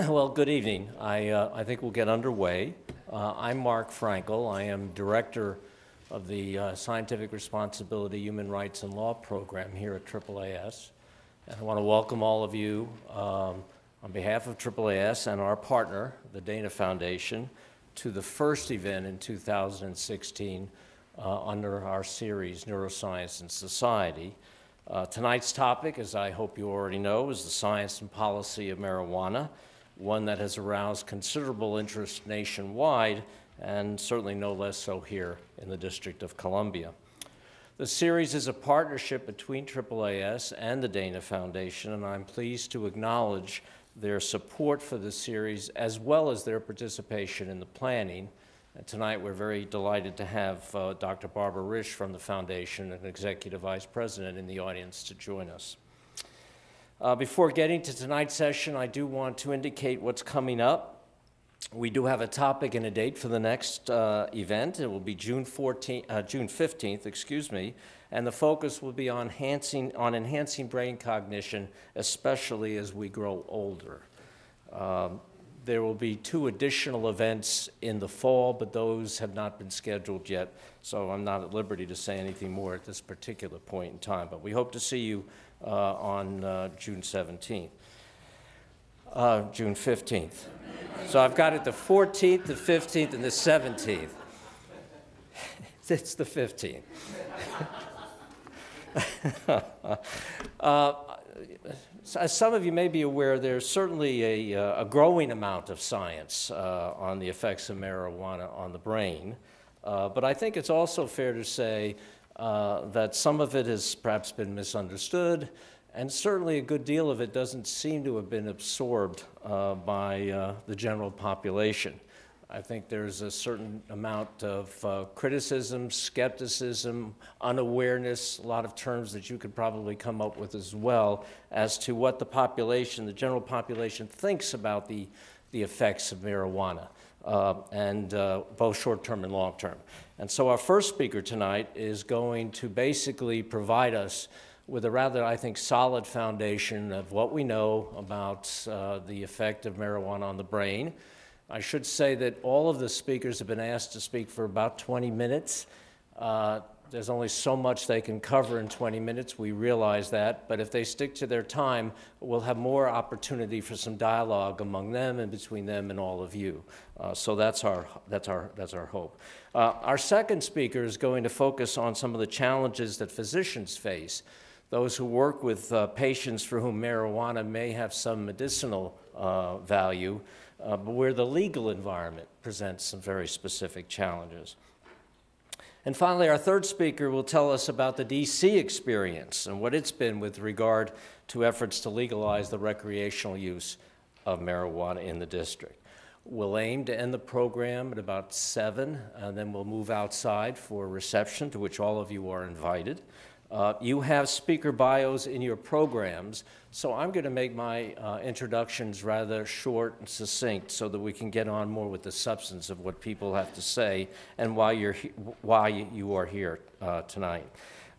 Well, good evening. I, uh, I think we'll get underway. Uh, I'm Mark Frankel. I am Director of the uh, Scientific Responsibility, Human Rights, and Law Program here at AAAS. And I want to welcome all of you um, on behalf of AAAS and our partner, the Dana Foundation, to the first event in 2016 uh, under our series, Neuroscience and Society. Uh, tonight's topic, as I hope you already know, is the science and policy of marijuana, one that has aroused considerable interest nationwide and certainly no less so here in the District of Columbia. The series is a partnership between AAAS and the Dana Foundation, and I'm pleased to acknowledge their support for the series as well as their participation in the planning and tonight we're very delighted to have uh, Dr. Barbara Rich from the Foundation and Executive Vice President in the audience to join us. Uh, before getting to tonight's session, I do want to indicate what's coming up. We do have a topic and a date for the next uh, event. It will be June 14, uh, June 15th, excuse me, and the focus will be on enhancing, on enhancing brain cognition, especially as we grow older. Um, there will be two additional events in the fall, but those have not been scheduled yet, so I'm not at liberty to say anything more at this particular point in time. But we hope to see you uh, on uh, June 17th, uh, June 15th. So I've got it the 14th, the 15th, and the 17th. it's the 15th. uh, as some of you may be aware, there's certainly a, uh, a growing amount of science uh, on the effects of marijuana on the brain. Uh, but I think it's also fair to say uh, that some of it has perhaps been misunderstood, and certainly a good deal of it doesn't seem to have been absorbed uh, by uh, the general population. I think there's a certain amount of uh, criticism, skepticism, unawareness, a lot of terms that you could probably come up with as well as to what the population, the general population, thinks about the, the effects of marijuana, uh, and uh, both short term and long term. And so our first speaker tonight is going to basically provide us with a rather, I think, solid foundation of what we know about uh, the effect of marijuana on the brain I should say that all of the speakers have been asked to speak for about 20 minutes. Uh, there's only so much they can cover in 20 minutes. We realize that. But if they stick to their time, we'll have more opportunity for some dialogue among them and between them and all of you. Uh, so that's our, that's our, that's our hope. Uh, our second speaker is going to focus on some of the challenges that physicians face. Those who work with uh, patients for whom marijuana may have some medicinal uh, value uh, but where the legal environment presents some very specific challenges. And finally, our third speaker will tell us about the DC experience and what it's been with regard to efforts to legalize the recreational use of marijuana in the district. We'll aim to end the program at about 7, and then we'll move outside for a reception, to which all of you are invited. Uh, you have speaker bios in your programs, so I'm going to make my uh, introductions rather short and succinct so that we can get on more with the substance of what people have to say and why, you're he- why you are here uh, tonight.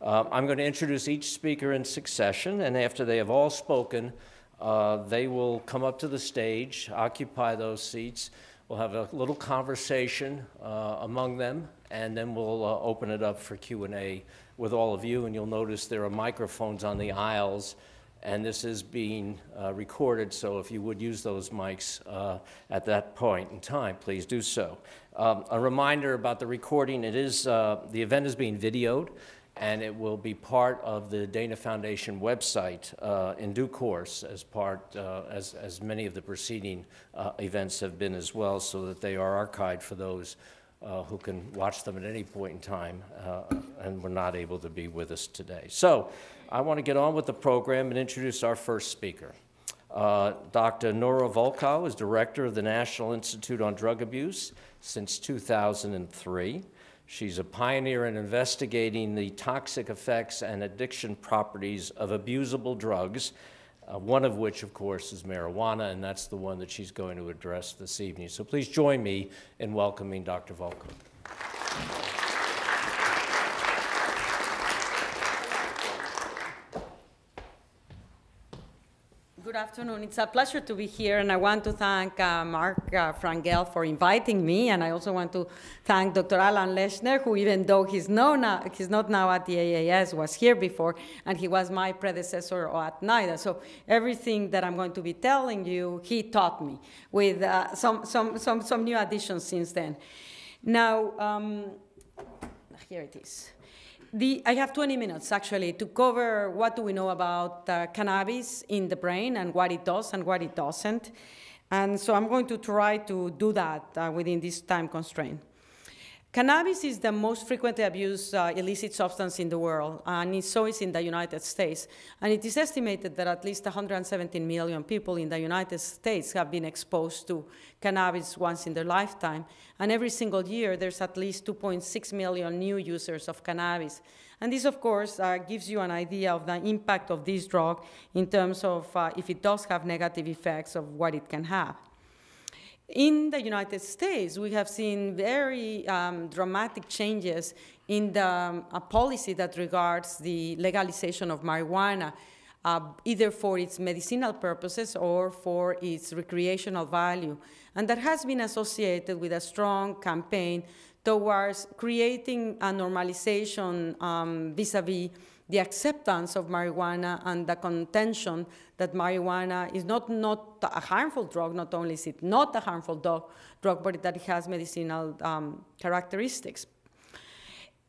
Uh, I'm going to introduce each speaker in succession, and after they have all spoken, uh, they will come up to the stage, occupy those seats. We'll have a little conversation uh, among them, and then we'll open it up for Q&A with all of you, and you'll notice there are microphones on the aisles, and this is being uh, recorded, so if you would use those mics uh, at that point in time, please do so. Um, a reminder about the recording, it is, uh, the event is being videoed, and it will be part of the Dana Foundation website uh, in due course as part, uh, as, as many of the preceding uh, events have been as well, so that they are archived for those uh, who can watch them at any point in time uh, and were not able to be with us today. So I want to get on with the program and introduce our first speaker. Uh, Dr. Nora Volkow is director of the National Institute on Drug Abuse since 2003. She's a pioneer in investigating the toxic effects and addiction properties of abusable drugs uh, one of which, of course, is marijuana, and that's the one that she's going to address this evening. So please join me in welcoming Dr. Volkow. Good afternoon. It's a pleasure to be here, and I want to thank uh, Mark uh, Frankel for inviting me, and I also want to thank Dr. Alan Leshner, who, even though he's, he's not now at the AAS, was here before, and he was my predecessor at NIDA. So everything that I'm going to be telling you, he taught me with uh, some, some, some, some new additions since then. Now, um, here it is. The, I have 20 minutes actually to cover what do we know about uh, cannabis in the brain and what it does and what it doesn't. And so I'm going to try to do that uh, within this time constraint. Cannabis is the most frequently abused uh, illicit substance in the world, and so is in the United States. And it is estimated that at least 117 million people in the United States have been exposed to cannabis once in their lifetime. And every single year, there's at least 2.6 million new users of cannabis. And this, of course, uh, gives you an idea of the impact of this drug in terms of uh, if it does have negative effects of what it can have. In the United States, we have seen very um, dramatic changes in the um, policy that regards the legalization of marijuana, uh, either for its medicinal purposes or for its recreational value. And that has been associated with a strong campaign towards creating a normalization vis a vis the acceptance of marijuana and the contention that marijuana is not, not a harmful drug, not only is it not a harmful do- drug, but that it has medicinal um, characteristics.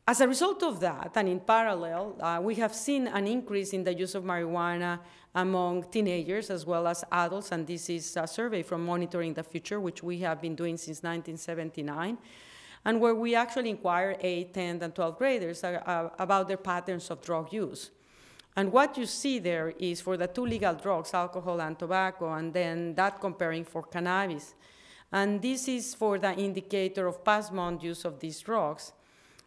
As a result of that, and in parallel, uh, we have seen an increase in the use of marijuana among teenagers as well as adults, and this is a survey from Monitoring the Future, which we have been doing since 1979 and where we actually inquire 8, 10, and 12 graders about their patterns of drug use. And what you see there is for the two legal drugs, alcohol and tobacco, and then that comparing for cannabis. And this is for the indicator of past month use of these drugs.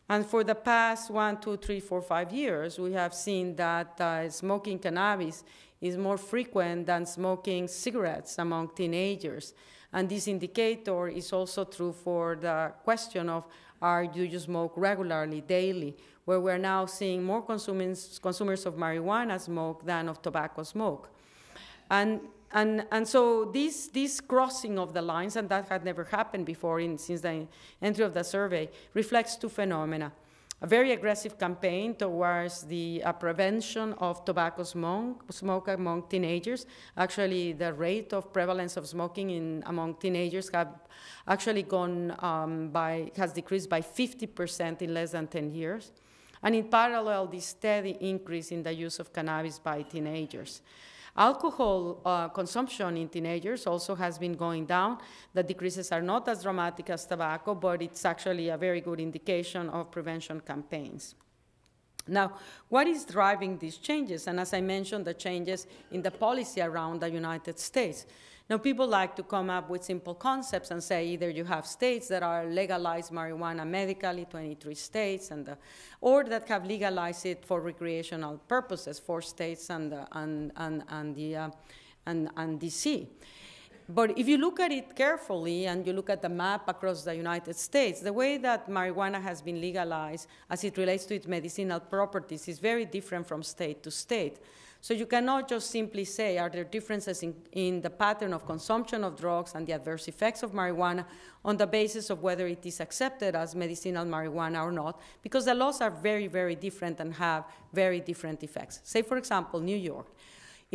And for the past one, two, three, four, five years, we have seen that uh, smoking cannabis is more frequent than smoking cigarettes among teenagers. And this indicator is also true for the question of are do you smoke regularly, daily, where we're now seeing more consumers, consumers of marijuana smoke than of tobacco smoke. And, and, and so this, this crossing of the lines, and that had never happened before in, since the entry of the survey, reflects two phenomena a very aggressive campaign towards the uh, prevention of tobacco smoke, smoke among teenagers. Actually, the rate of prevalence of smoking in, among teenagers have actually gone um, by, has decreased by 50% in less than 10 years. And in parallel, the steady increase in the use of cannabis by teenagers. Alcohol uh, consumption in teenagers also has been going down. The decreases are not as dramatic as tobacco, but it's actually a very good indication of prevention campaigns. Now, what is driving these changes? And as I mentioned, the changes in the policy around the United States. Now, people like to come up with simple concepts and say either you have states that are legalized marijuana medically, 23 states, and the, or that have legalized it for recreational purposes, four states and, the, and, and, and, the, uh, and, and DC. But if you look at it carefully and you look at the map across the United States, the way that marijuana has been legalized as it relates to its medicinal properties is very different from state to state. So you cannot just simply say, are there differences in, in the pattern of consumption of drugs and the adverse effects of marijuana on the basis of whether it is accepted as medicinal marijuana or not, because the laws are very, very different and have very different effects. Say, for example, New York.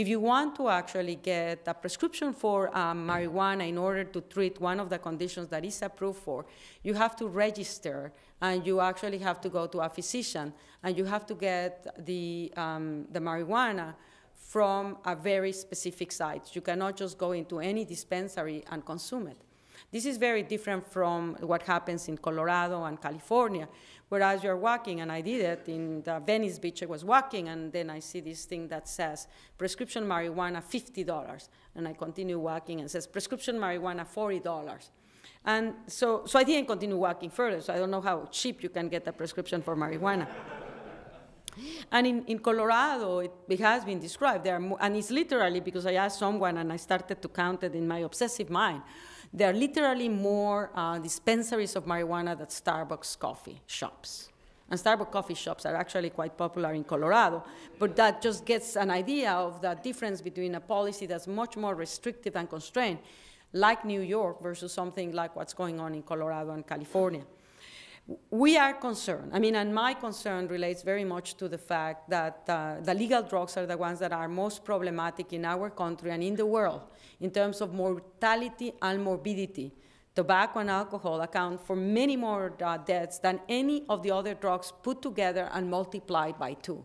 If you want to actually get a prescription for um, marijuana in order to treat one of the conditions that is approved for, you have to register and you actually have to go to a physician and you have to get the, um, the marijuana from a very specific site. You cannot just go into any dispensary and consume it. This is very different from what happens in Colorado and California, Whereas you're walking, and I did it in Venice Beach, I was walking, and then I see this thing that says prescription marijuana $50. And I continue walking and says prescription marijuana $40. And so, so I didn't continue walking further, so I don't know how cheap you can get a prescription for marijuana. And in, in Colorado, it, it, has been described, there and it's literally because I asked someone and I started to count it in my obsessive mind. There are literally more uh, dispensaries of marijuana than Starbucks coffee shops. And Starbucks coffee shops are actually quite popular in Colorado. But that just gets an idea of the difference between a policy that's much more restrictive and constrained, like New York, versus something like what's going on in Colorado and California. We are concerned. I mean, and my concern relates very much to the fact that uh, the legal drugs are the ones that are most problematic in our country and in the world in terms of mortality and morbidity. Tobacco and alcohol account for many more uh, deaths than any of the other drugs put together and multiplied by two.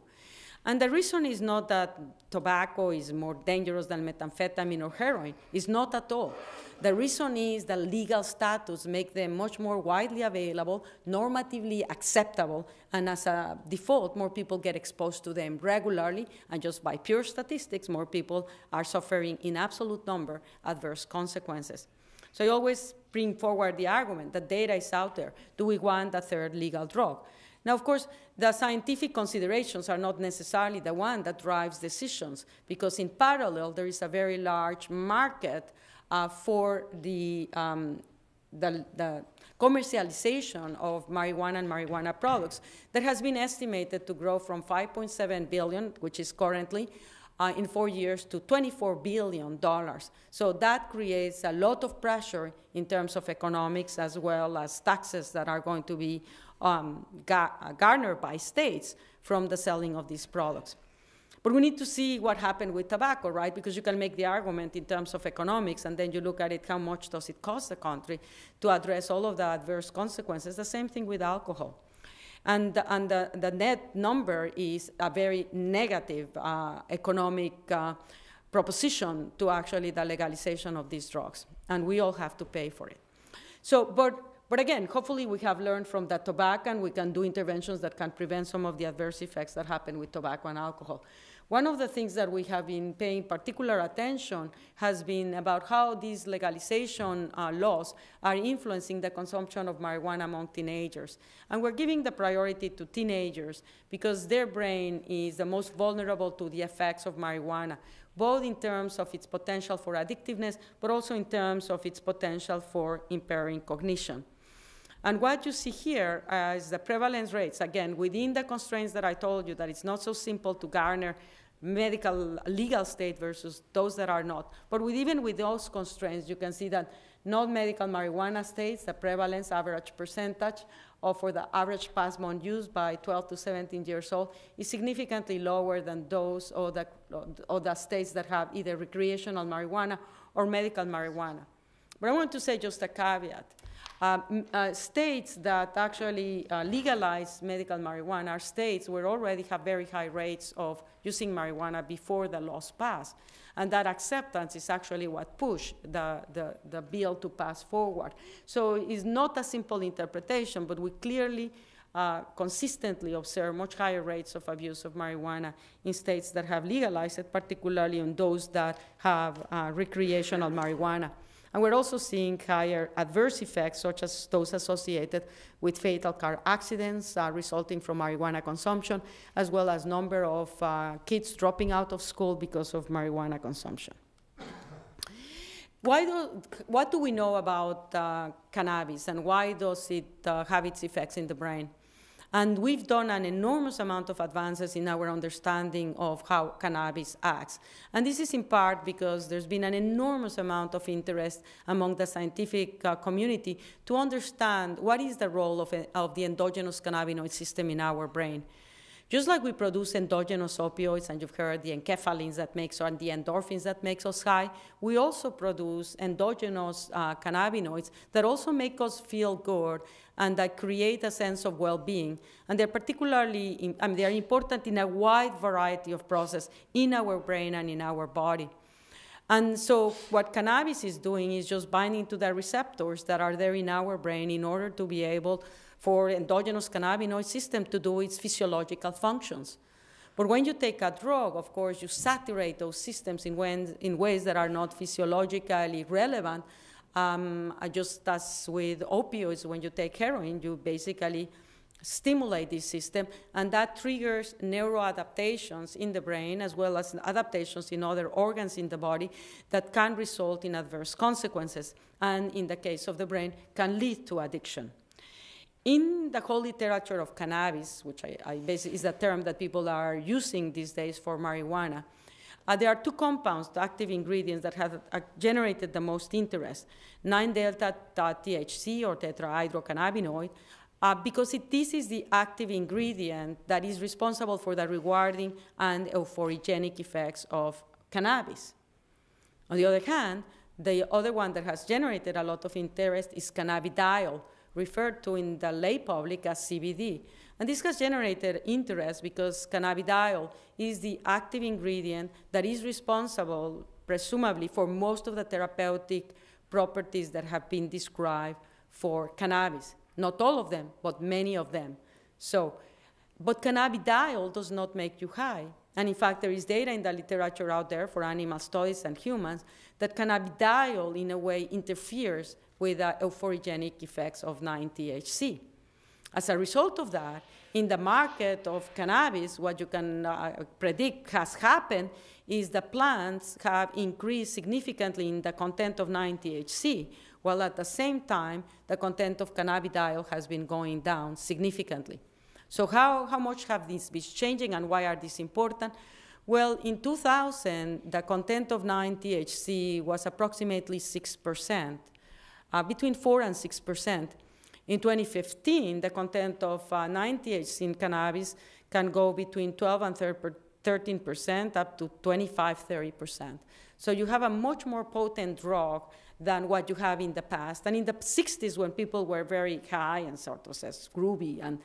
And the reason is not that tobacco is more dangerous than methamphetamine or heroin. It's not at all. The reason is that legal status make them much more widely available, normatively acceptable, and as a default, more people get exposed to them regularly, and just by pure statistics, more people are suffering in absolute number adverse consequences. So I always bring forward the argument that data is out there. Do we want a third legal drug? Now, of course, the scientific considerations are not necessarily the one that drives decisions, because in parallel, there is a very large market uh, for the, um, the, the, commercialization of marijuana and marijuana products that has been estimated to grow from 5.7 billion, which is currently, uh, in four years to $24 billion. So that creates a lot of pressure in terms of economics as well as taxes that are going to be um, ga- garnered by states from the selling of these products. But we need to see what happened with tobacco, right? Because you can make the argument in terms of economics, and then you look at it, how much does it cost the country to address all of the adverse consequences? The same thing with alcohol. And, and the, the net number is a very negative uh, economic uh, proposition to actually the legalization of these drugs. And we all have to pay for it. So, but, but again, hopefully we have learned from the tobacco and we can do interventions that can prevent some of the adverse effects that happen with tobacco and alcohol. One of the things that we have been paying particular attention has been about how these legalization uh, laws are influencing the consumption of marijuana among teenagers. And we're giving the priority to teenagers because their brain is the most vulnerable to the effects of marijuana, both in terms of its potential for addictiveness, but also in terms of its potential for impairing cognition. And what you see here uh, is the prevalence rates, again, within the constraints that I told you, that it's not so simple to garner medical legal state versus those that are not. But with, even with those constraints, you can see that non-medical marijuana states, the prevalence average percentage of for the average past month use by 12 to 17 years old is significantly lower than those of the, of the states that have either recreational marijuana or medical marijuana. But I want to say just a caveat. Uh, uh, states that actually uh, legalize medical marijuana are states where already have very high rates of using marijuana before the laws pass. And that acceptance is actually what pushed the, the, the bill to pass forward. So it's not a simple interpretation, but we clearly uh, consistently observe much higher rates of abuse of marijuana in states that have legalized it, particularly in those that have uh, recreational marijuana. And we're also seeing higher adverse effects, such as those associated with fatal car accidents uh, resulting from marijuana consumption, as well as number of uh, kids dropping out of school because of marijuana consumption. Why do, what do we know about uh, cannabis and why does it uh, have its effects in the brain? And we've done an enormous amount of advances in our understanding of how cannabis acts. And this is in part because there's been an enormous amount of interest among the scientific uh, community to understand what is the role of, of the endogenous cannabinoid system in our brain. Just like we produce endogenous opioids, and you've heard the enkephalins that makes and the endorphins that makes us high, we also produce endogenous uh, cannabinoids that also make us feel good and that create a sense of well-being. And they're particularly, in, I mean, they're important in a wide variety of processes in our brain and in our body. And so what cannabis is doing is just binding to the receptors that are there in our brain in order to be able for endogenous cannabinoid system to do its physiological functions. But when you take a drug, of course, you saturate those systems in, when, in ways that are not physiologically relevant. Um, just as with opioids, when you take heroin, you basically stimulate this system, and that triggers neuroadaptations in the brain as well as adaptations in other organs in the body that can result in adverse consequences, and in the case of the brain, can lead to addiction. In the whole literature of cannabis, which I, I is the term that people are using these days for marijuana, uh, there are two compounds, the active ingredients, that have uh, generated the most interest 9 delta THC or tetrahydrocannabinoid, uh, because it, this is the active ingredient that is responsible for the rewarding and euphorogenic effects of cannabis. On the other hand, the other one that has generated a lot of interest is cannabidiol, referred to in the lay public as CBD. And this has generated interest because cannabidiol is the active ingredient that is responsible, presumably, for most of the therapeutic properties that have been described for cannabis. Not all of them, but many of them. So, but cannabidiol does not make you high. And in fact, there is data in the literature out there for animal studies and humans that cannabidiol, in a way, interferes with the euphorogenic effects of 9-THC. As a result of that, in the market of cannabis, what you can uh, predict has happened is the plants have increased significantly in the content of 9-THC, while at the same time, the content of cannabidiol has been going down significantly. So how, how much have these been changing and why are these important? Well, in 2000, the content of 9-THC was approximately 6%, uh, between 4 and 6%. In 2015, the content of uh, 9-THC in cannabis can go between 12 and 13% up to 25, 30%. So you have a much more potent drug than what you have in the past. And in the 60s, when people were very high and sort of says groovy, and,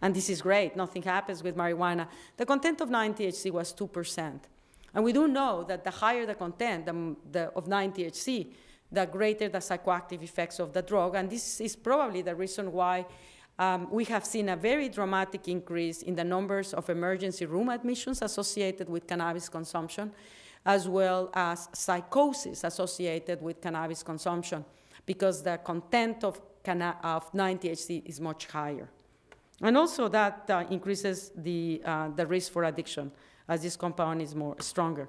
and this is great, nothing happens with marijuana, the content of 9-THC was 2%. And we do know that the higher the content the, the, of 9-THC, the greater the psychoactive effects of the drug. And this is probably the reason why um, we have seen a very dramatic increase in the numbers of emergency room admissions associated with cannabis consumption as well as psychosis associated with cannabis consumption because the content of, of 9-THC is much higher. And also that uh, increases the, uh, the risk for addiction as this compound is more stronger.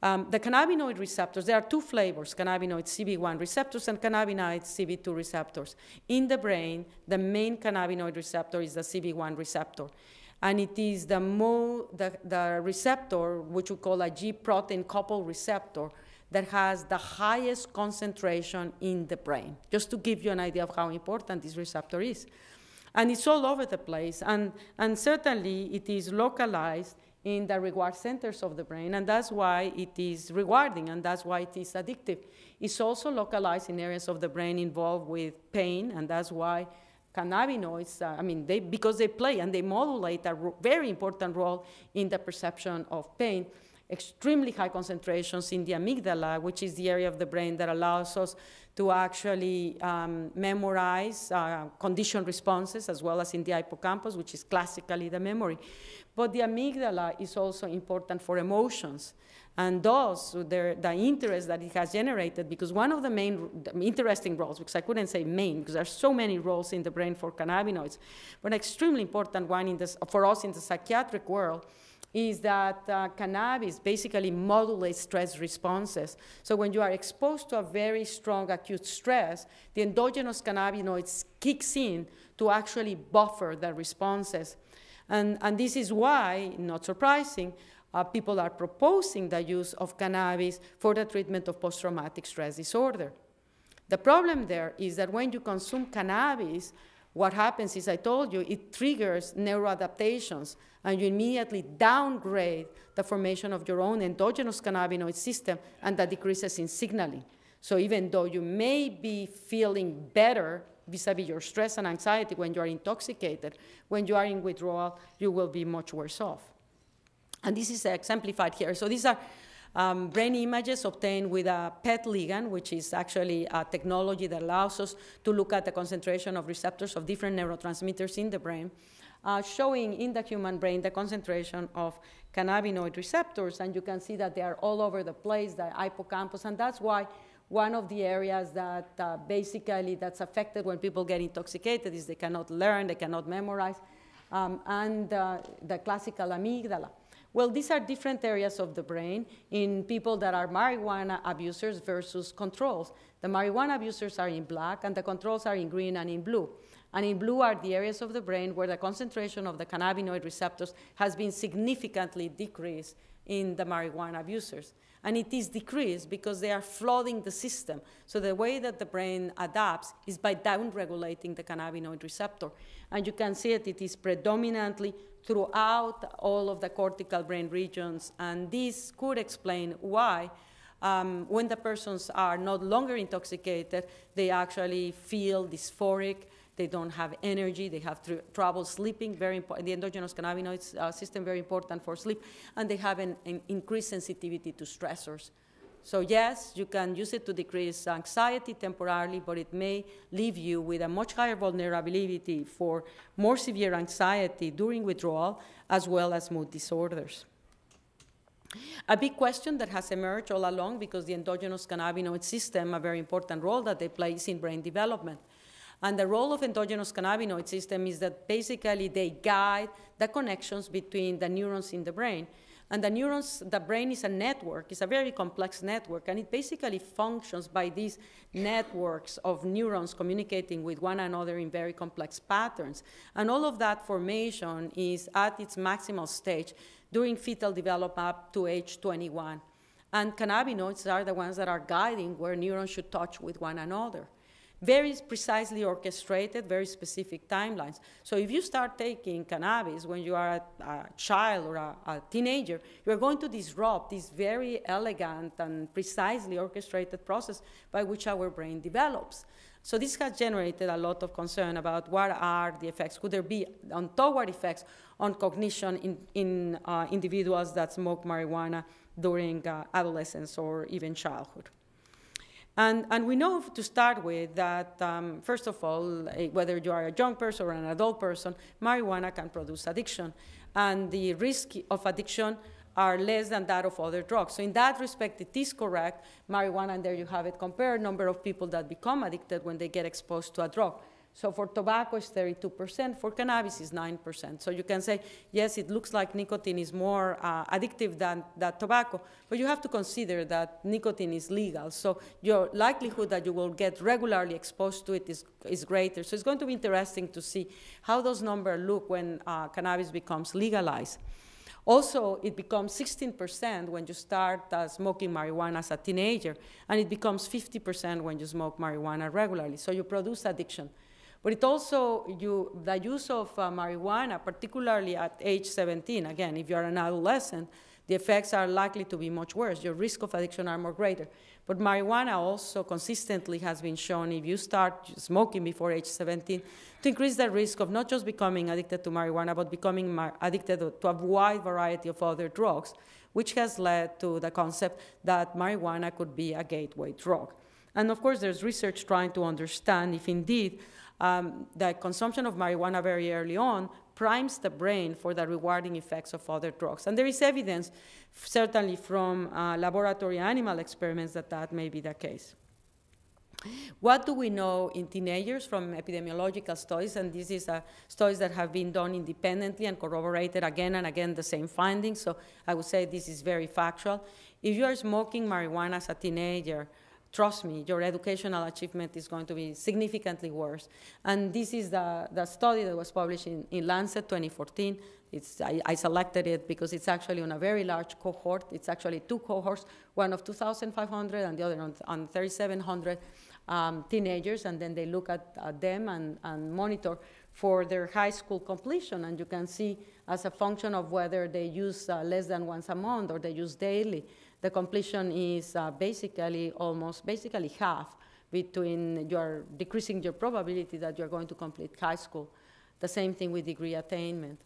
Um, the cannabinoid receptors, there are two flavors, cannabinoid CB1 receptors and cannabinoid CB2 receptors. In the brain, the main cannabinoid receptor is the CB1 receptor and it is the, mo- the, the receptor, which we call a G protein coupled receptor, that has the highest concentration in the brain, just to give you an idea of how important this receptor is. And it's all over the place, and, and certainly it is localized in the reward centers of the brain, and that's why it is rewarding, and that's why it is addictive. It's also localized in areas of the brain involved with pain, and that's why cannabinoids, uh, I mean, they, because they play and they modulate a ro- very important role in the perception of pain. Extremely high concentrations in the amygdala, which is the area of the brain that allows us to actually um, memorize uh, condition responses, as well as in the hippocampus, which is classically the memory. But the amygdala is also important for emotions and thus the interest that it has generated because one of the main interesting roles because i couldn't say main because there are so many roles in the brain for cannabinoids but an extremely important one this, for us in the psychiatric world is that uh, cannabis basically modulates stress responses. So when you are exposed to a very strong acute stress, the endogenous cannabinoids kicks in to actually buffer the responses. And, and this is why, not surprising, uh, people are proposing the use of cannabis for the treatment of post traumatic stress disorder. The problem there is that when you consume cannabis, what happens is, I told you, it triggers neuroadaptations, and you immediately downgrade the formation of your own endogenous cannabinoid system, and that decreases in signaling. So even though you may be feeling better vis-a-vis your stress and anxiety when you are intoxicated, when you are in withdrawal, you will be much worse off. And this is exemplified here. So these are um, brain images obtained with a PET ligand, which is actually a technology that allows us to look at the concentration of receptors of different neurotransmitters in the brain, uh, showing in the human brain the concentration of cannabinoid receptors. And you can see that they are all over the place, the hippocampus, and that's why one of the areas that uh, basically that's affected when people get intoxicated is they cannot learn, they cannot memorize, um, and uh, the classical amygdala. Well, these are different areas of the brain in people that are marijuana abusers versus controls. The marijuana abusers are in black, and the controls are in green and in blue. And in blue are the areas of the brain where the concentration of the cannabinoid receptors has been significantly decreased in the marijuana abusers. And it is decreased because they are flooding the system. So the way that the brain adapts is by downregulating the cannabinoid receptor. And you can see it, it is predominantly throughout all of the cortical brain regions. And this could explain why um, when the persons are not longer intoxicated, they actually feel dysphoric, they don't have energy, they have tr- trouble sleeping, very important, the endogenous cannabinoid uh, system very important for sleep, and they have an, an increased sensitivity to stressors. So yes, you can use it to decrease anxiety temporarily, but it may leave you with a much higher vulnerability for more severe anxiety during withdrawal, as well as mood disorders. A big question that has emerged all along because the endogenous cannabinoid system, a very important role that they play in brain development. And the role of endogenous cannabinoid system is that basically they guide the connections between the neurons in the brain. And the neurons, the brain is a network, it's a very complex network, and it basically functions by these networks of neurons communicating with one another in very complex patterns. And all of that formation is at its maximal stage during fetal development up to age 21. And cannabinoids are the ones that are guiding where neurons should touch with one another very precisely orchestrated, very specific timelines. So if you start taking cannabis when you are a, a child or a, a, teenager, you're going to disrupt this very elegant and precisely orchestrated process by which our brain develops. So this has generated a lot of concern about what are the effects. Could there be untoward effects on cognition in, in uh, individuals that smoke marijuana during uh, adolescence or even childhood? And, and we know to start with that, um, first of all, eh, whether you are a young person or an adult person, marijuana can produce addiction. And the risk of addiction are less than that of other drugs. So in that respect, it is correct. Marijuana, and there you have it, compare number of people that become addicted when they get exposed to a drug. So for tobacco, it's 32%. For cannabis, it's 9%. So you can say, yes, it looks like nicotine is more uh, addictive than, than tobacco, but you have to consider that nicotine is legal. So your likelihood that you will get regularly exposed to it is, is greater. So it's going to be interesting to see how those numbers look when uh, cannabis becomes legalized. Also, it becomes 16% when you start uh, smoking marijuana as a teenager, and it becomes 50% when you smoke marijuana regularly. So you produce addiction. But it also, you, the use of uh, marijuana, particularly at age 17, again, if you're an adolescent, the effects are likely to be much worse. Your risk of addiction are more greater. But marijuana also consistently has been shown if you start smoking before age 17 to increase the risk of not just becoming addicted to marijuana, but becoming mar- addicted to a wide variety of other drugs, which has led to the concept that marijuana could be a gateway drug. And of course, there's research trying to understand if indeed um, the consumption of marijuana very early on primes the brain for the rewarding effects of other drugs. And there is evidence, certainly from uh, laboratory animal experiments, that that may be the case. What do we know in teenagers from epidemiological studies? And this is uh, studies that have been done independently and corroborated again and again the same findings. So I would say this is very factual. If you are smoking marijuana as a teenager, trust me, your educational achievement is going to be significantly worse. And this is the, the study that was published in, in Lancet 2014. It's, I, I, selected it because it's actually on a very large cohort. It's actually two cohorts, one of 2,500 and the other on, on 3,700 um, teenagers. And then they look at, at them and, and monitor for their high school completion. And you can see as a function of whether they use uh, less than once a month or they use daily, the completion is uh, basically almost basically half between your decreasing your probability that you're going to complete high school. The same thing with degree attainment.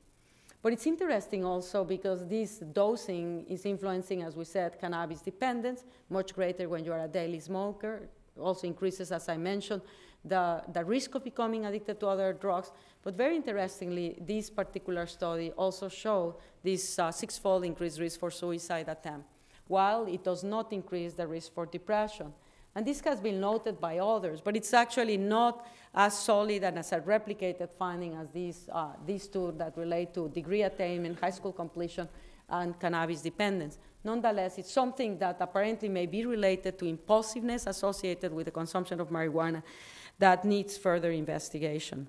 But it's interesting also because this dosing is influencing, as we said, cannabis dependence, much greater when you are a daily smoker. Also increases, as I mentioned, the, the risk of becoming addicted to other drugs. But very interestingly, this particular study also showed this uh, six-fold increased risk for suicide attempt while it does not increase the risk for depression. And this has been noted by others, but it's actually not as solid and as a replicated finding as these, uh, these two that relate to degree attainment, high school completion, and cannabis dependence. Nonetheless, it's something that apparently may be related to impulsiveness associated with the consumption of marijuana that needs further investigation.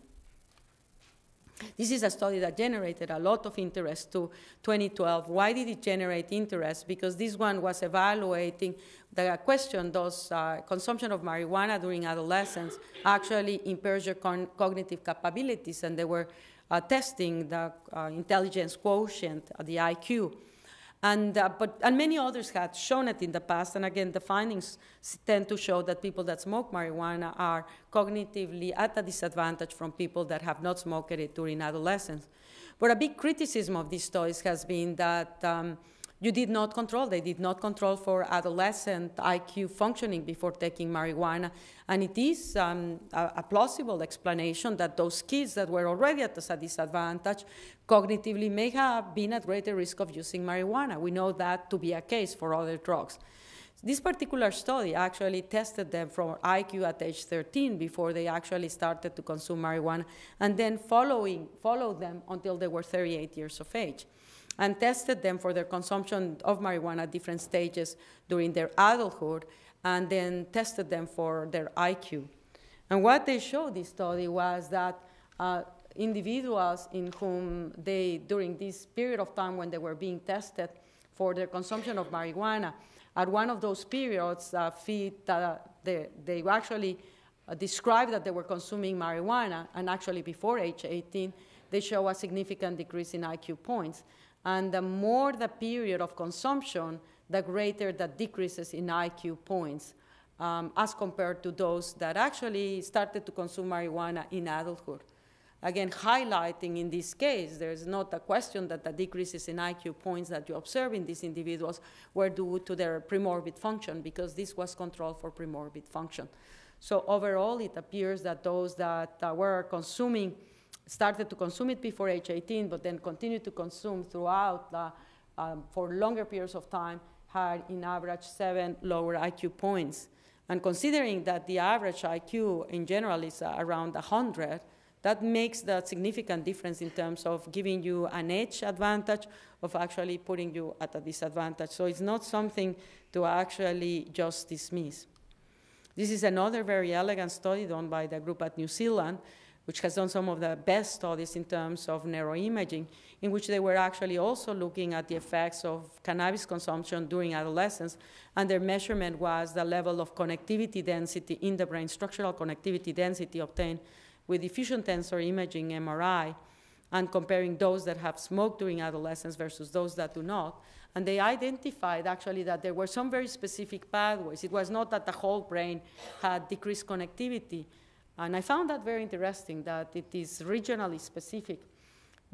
This is a study that generated a lot of interest to 2012. Why did it generate interest? Because this one was evaluating the question does uh, consumption of marijuana during adolescence actually impairs your con- cognitive capabilities? And they were uh, testing the uh, intelligence quotient, the IQ. And, uh, but, and many others had shown it in the past. And again, the findings tend to show that people that smoke marijuana are cognitively at a disadvantage from people that have not smoked it during adolescence. But a big criticism of these studies has been that um, you did not control. They did not control for adolescent IQ functioning before taking marijuana. And it is um, a, a, plausible explanation that those kids that were already at a disadvantage cognitively may have been at greater risk of using marijuana. We know that to be a case for other drugs. This particular study actually tested them from IQ at age 13 before they actually started to consume marijuana, and then following, followed them until they were 38 years of age and tested them for their consumption of marijuana at different stages during their adulthood, and then tested them for their IQ. And what they showed this study was that uh, individuals in whom they, during this period of time when they were being tested for their consumption of marijuana, at one of those periods, uh, uh, they, they actually uh, described that they were consuming marijuana, and actually before age 18, they show a significant decrease in IQ points. And the more the period of consumption, the greater the decreases in IQ points um, as compared to those that actually started to consume marijuana in adulthood. Again, highlighting in this case, there's not a question that the decreases in IQ points that you observe in these individuals were due to their premorbid function because this was controlled for premorbid function. So overall, it appears that those that uh, were consuming started to consume it before age 18, but then continued to consume throughout um, for longer periods of time, had in average seven lower IQ points. And considering that the average IQ in general is uh, around 100, that makes the significant difference in terms of giving you an edge advantage of actually putting you at a disadvantage. So it's not something to actually just dismiss. This is another very elegant study done by the group at New Zealand which has done some of the best studies in terms of neuroimaging, in which they were actually also looking at the effects of cannabis consumption during adolescence, and their measurement was the level of connectivity density in the brain, structural connectivity density obtained with diffusion tensor imaging MRI, and comparing those that have smoked during adolescence versus those that do not. And they identified actually that there were some very specific pathways. It was not that the whole brain had decreased connectivity and I found that very interesting that it is regionally specific.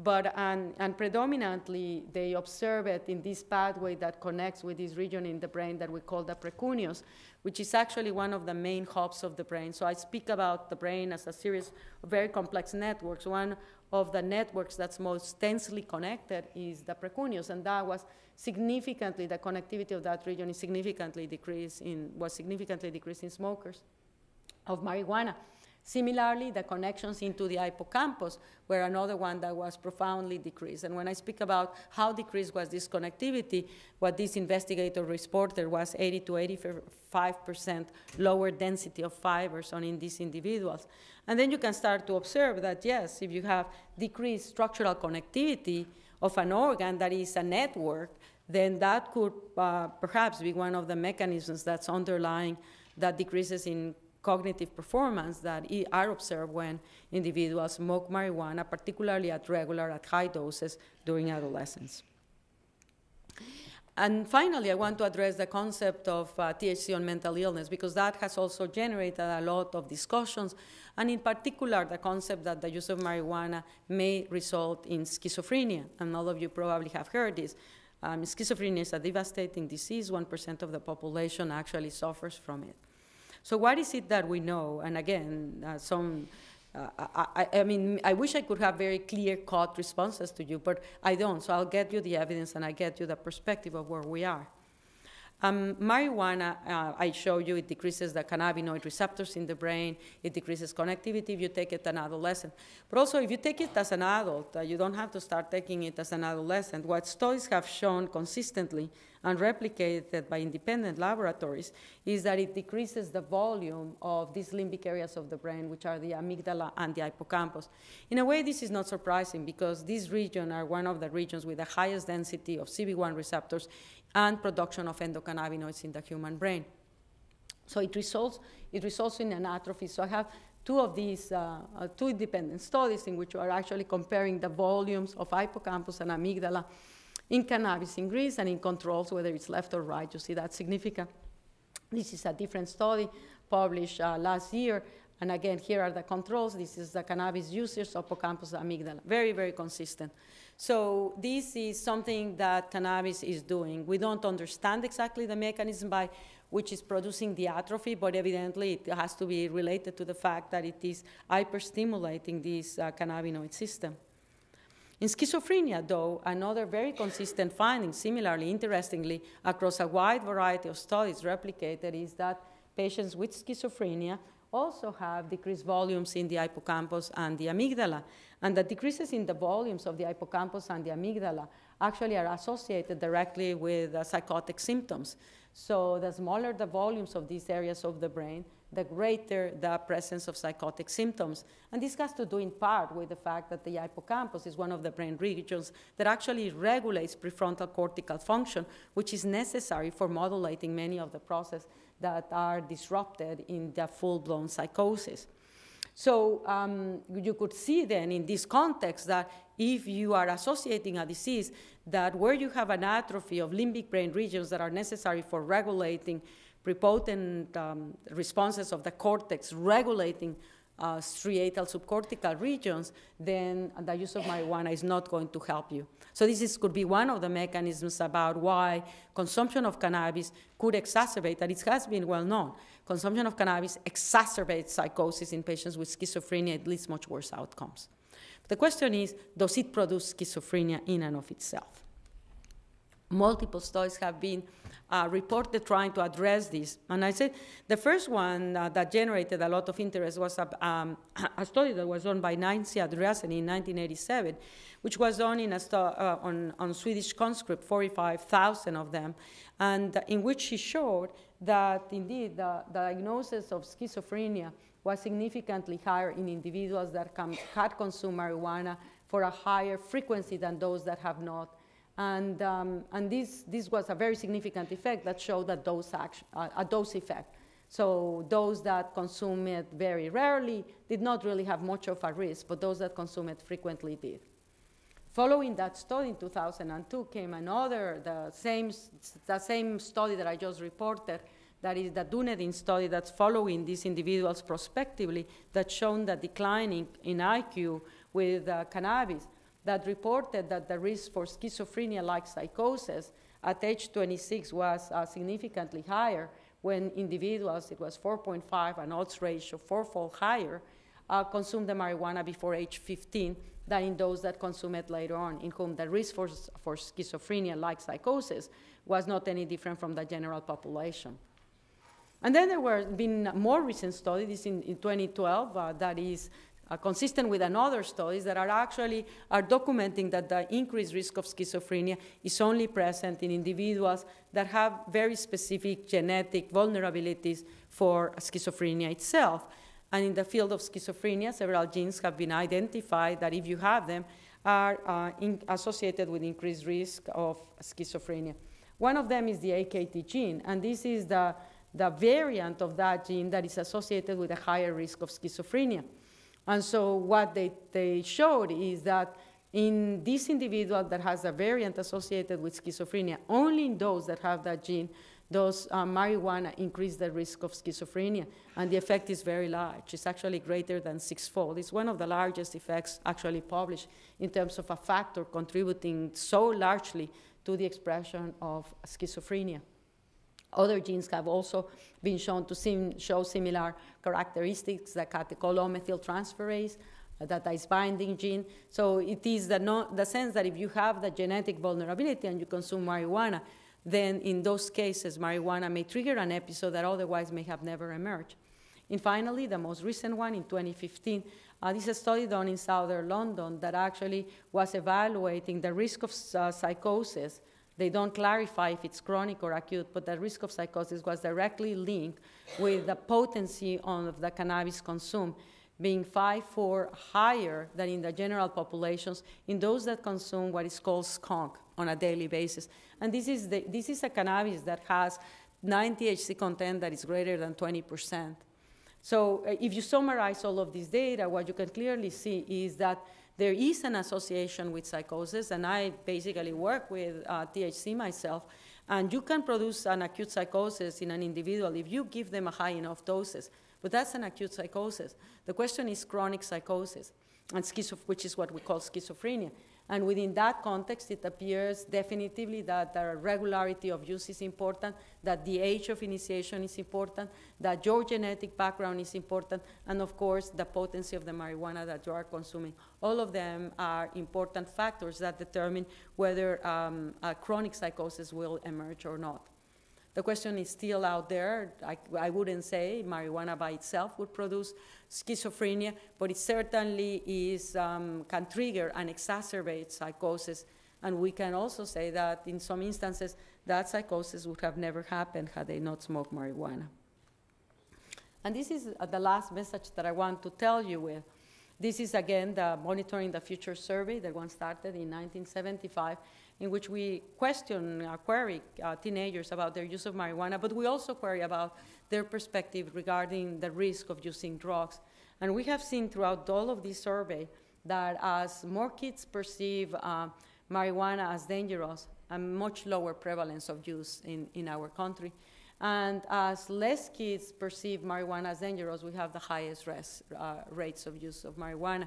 But, and, and predominantly, they observe it in this pathway that connects with this region in the brain that we call the precuneus, which is actually one of the main hubs of the brain. So I speak about the brain as a series of very complex networks. One of the networks that's most densely connected is the precuneus, and that was significantly, the connectivity of that region is significantly decreased in, was significantly decreased in smokers of marijuana. Similarly, the connections into the hippocampus were another one that was profoundly decreased. And when I speak about how decreased was this connectivity, what this investigator reported was 80 to 85% lower density of fibers on in these individuals. And then you can start to observe that, yes, if you have decreased structural connectivity of an organ that is a network, then that could uh, perhaps be one of the mechanisms that's underlying that decreases in cognitive performance that are observed when individuals smoke marijuana, particularly at regular, at high doses during adolescence. And finally, I want to address the concept of uh, THC on mental illness because that has also generated a lot of discussions, and in particular, the concept that the use of marijuana may result in schizophrenia. And all of you probably have heard this. Um, schizophrenia is a devastating disease, 1% of the population actually suffers from it. So what is it that we know? And again, uh, some. Uh, I, I, mean, I wish I could have very clear-cut responses to you, but I don't. So I'll get you the evidence and I get you the perspective of where we are. Um, marijuana, uh, I show you, it decreases the cannabinoid receptors in the brain. It decreases connectivity if you take it an adolescent. But also, if you take it as an adult, uh, you don't have to start taking it as an adolescent. What studies have shown consistently, and replicated by independent laboratories is that it decreases the volume of these limbic areas of the brain, which are the amygdala and the hippocampus. In a way, this is not surprising because these regions are one of the regions with the highest density of CB1 receptors and production of endocannabinoids in the human brain. So it results, it results in an atrophy. So I have two of these, uh, uh, two independent studies in which we are actually comparing the volumes of hippocampus and amygdala in cannabis in Greece and in controls, whether it's left or right. You see that significant. This is a different study published uh, last year. And again, here are the controls. This is the cannabis users, hippocampus, amygdala. Very, very consistent. So this is something that cannabis is doing. We don't understand exactly the mechanism by which is producing the atrophy, but evidently it has to be related to the fact that it is hyperstimulating this uh, cannabinoid system. In schizophrenia, though, another very consistent finding, similarly, interestingly, across a wide variety of studies replicated, is that patients with schizophrenia also have decreased volumes in the hippocampus and the amygdala. And the decreases in the volumes of the hippocampus and the amygdala actually are associated directly with uh, psychotic symptoms. So the smaller the volumes of these areas of the brain, the greater the presence of psychotic symptoms. And this has to do in part with the fact that the hippocampus is one of the brain regions that actually regulates prefrontal cortical function, which is necessary for modulating many of the processes that are disrupted in the full-blown psychosis. So um, you could see then in this context that if you are associating a disease that where you have an atrophy of limbic brain regions that are necessary for regulating prepotent um, responses of the cortex, regulating uh, striatal subcortical regions, then the use of marijuana is not going to help you. So this is, could be one of the mechanisms about why consumption of cannabis could exacerbate, and it has been well known, consumption of cannabis exacerbates psychosis in patients with schizophrenia, it leads much worse outcomes. The question is, does it produce schizophrenia in and of itself? Multiple studies have been uh, reported trying to address this. And I said the first one uh, that generated a lot of interest was a, um, a study that was done by Nancy Andreasen in 1987, which was done in a stu- uh, on, on Swedish conscript, 45,000 of them, and in which she showed that indeed the, diagnosis of schizophrenia was significantly higher in individuals that had consumed marijuana for a higher frequency than those that have not. And, um, and this, this was a very significant effect that showed a dose, action, uh, a dose effect. So those that consume it very rarely did not really have much of a risk, but those that consume it frequently did. Following that study in 2002 came another, the same, the same study that I just reported, that is the Dunedin study that's following these individuals prospectively that shown the declining in IQ with uh, cannabis that reported that the risk for schizophrenia-like psychosis at age 26 was uh, significantly higher when individuals, it was 4.5, an odds ratio fourfold higher, uh, consumed the marijuana before age 15 than in those that consume it later on, in whom the risk for, for schizophrenia-like psychosis was not any different from the general population. And then there were been more recent studies in, in 2012 uh, that is uh, consistent with another studies that are actually are documenting that the increased risk of schizophrenia is only present in individuals that have very specific genetic vulnerabilities for schizophrenia itself. And in the field of schizophrenia, several genes have been identified that if you have them, are uh, in, associated with increased risk of schizophrenia. One of them is the AKT gene, and this is the, the variant of that gene that is associated with a higher risk of schizophrenia. And so what they, they showed is that in this individual that has a variant associated with schizophrenia, only in those that have that gene, does uh, marijuana increase the risk of schizophrenia. And the effect is very large. It's actually greater than sixfold. It's one of the largest effects actually published in terms of a factor contributing so largely to the expression of schizophrenia. Other genes have also been shown to sim- show similar characteristics, the catechol-O-methyltransferase, uh, that is binding gene. So it is the, no, the sense that if you have the genetic vulnerability and you consume marijuana, then in those cases, marijuana may trigger an episode that otherwise may have never emerged. And finally, the most recent one in 2015, uh, this is a study done in southern London that actually was evaluating the risk of uh, psychosis They don't clarify if it's chronic or acute, but the risk of psychosis was directly linked with the potency of the cannabis consumed being five, four higher than in the general populations in those that consume what is called skunk on a daily basis. And this is, the, this is a cannabis that has 9 THC content that is greater than 20%. So if you summarize all of this data, what you can clearly see is that there is an association with psychosis, and I basically work with uh, THC myself, and you can produce an acute psychosis in an individual if you give them a high enough doses. But that's an acute psychosis. The question is chronic psychosis, and schizo- which is what we call schizophrenia. And within that context, it appears definitively that the regularity of use is important, that the age of initiation is important, that your genetic background is important, and of course, the potency of the marijuana that you are consuming. All of them are important factors that determine whether um, a chronic psychosis will emerge or not. The question is still out there. I, I, wouldn't say marijuana by itself would produce schizophrenia, but it certainly is, um, can trigger and exacerbate psychosis. And we can also say that in some instances, that psychosis would have never happened had they not smoked marijuana. And this is uh, the last message that I want to tell you with. This is again the Monitoring the Future survey that one started in 1975 in which we question, uh, query uh, teenagers about their use of marijuana, but we also query about their perspective regarding the risk of using drugs. And we have seen throughout all of this survey that as more kids perceive uh, marijuana as dangerous, a much lower prevalence of use in, in our country. And as less kids perceive marijuana as dangerous, we have the highest res, uh, rates of use of marijuana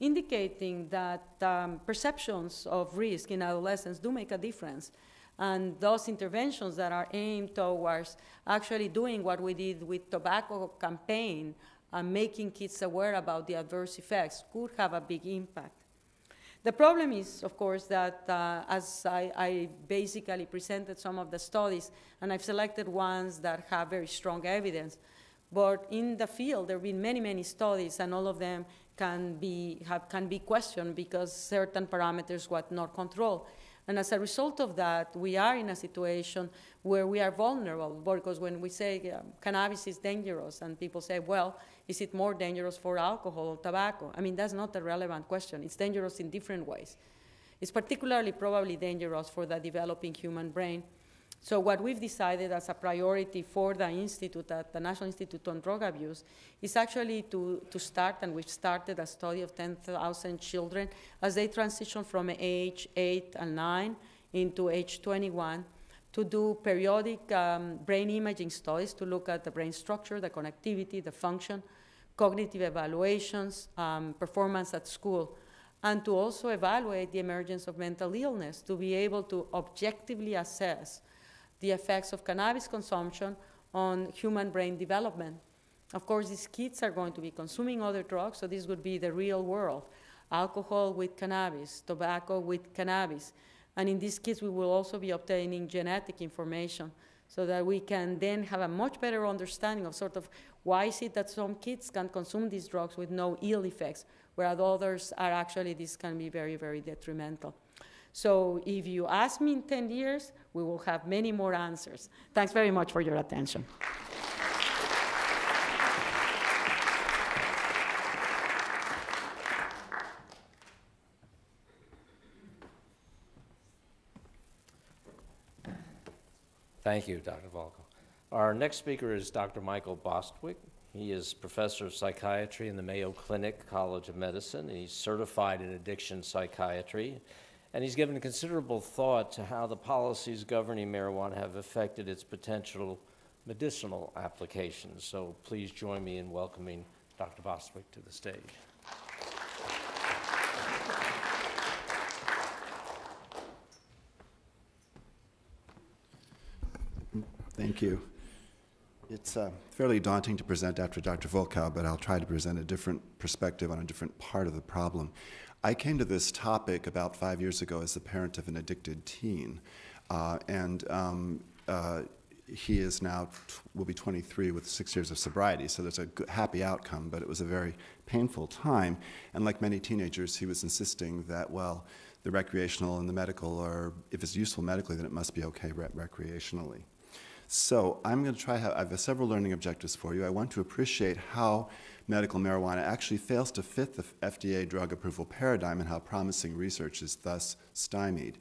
indicating that um, perceptions of risk in adolescents do make a difference. And those interventions that are aimed towards actually doing what we did with tobacco campaign and making kids aware about the adverse effects could have a big impact. The problem is, of course, that uh, as I, I, basically presented some of the studies, and I've selected ones that have very strong evidence, but in the field, there have been many, many studies, and all of them can be, have, can be questioned because certain parameters were not controlled. And as a result of that, we are in a situation where we are vulnerable because when we say cannabis is dangerous, and people say, well, is it more dangerous for alcohol or tobacco? I mean, that's not a relevant question. It's dangerous in different ways. It's particularly probably dangerous for the developing human brain so what we've decided as a priority for the Institute, at the National Institute on Drug Abuse, is actually to, to start, and we've started a study of 10,000 children as they transition from age 8 and 9 into age 21 to do periodic um, brain imaging studies to look at the brain structure, the connectivity, the function, cognitive evaluations, um, performance at school, and to also evaluate the emergence of mental illness to be able to objectively assess the effects of cannabis consumption on human brain development. Of course, these kids are going to be consuming other drugs, so this would be the real world alcohol with cannabis, tobacco with cannabis. And in these kids, we will also be obtaining genetic information so that we can then have a much better understanding of sort of why is it that some kids can consume these drugs with no ill effects, whereas others are actually, this can be very, very detrimental. So if you ask me in 10 years, we will have many more answers. Thanks very much for your attention. Thank you, Dr. Volkow. Our next speaker is Dr. Michael Bostwick. He is professor of psychiatry in the Mayo Clinic College of Medicine. He's certified in addiction psychiatry and he's given considerable thought to how the policies governing marijuana have affected its potential medicinal applications. So please join me in welcoming Dr. Bostwick to the stage. Thank you. It's uh, fairly daunting to present after Dr. Volkow, but I'll try to present a different perspective on a different part of the problem. I came to this topic about five years ago as the parent of an addicted teen, uh, and um, uh, he is now t- will be 23 with six years of sobriety. So there's a happy outcome, but it was a very painful time. And like many teenagers, he was insisting that well, The recreational and the medical are, if it's useful medically, then it must be okay re- recreationally. So I'm going to try, I have several learning objectives for you. I want to appreciate how medical marijuana actually fails to fit the FDA drug approval paradigm and how promising research is thus stymied.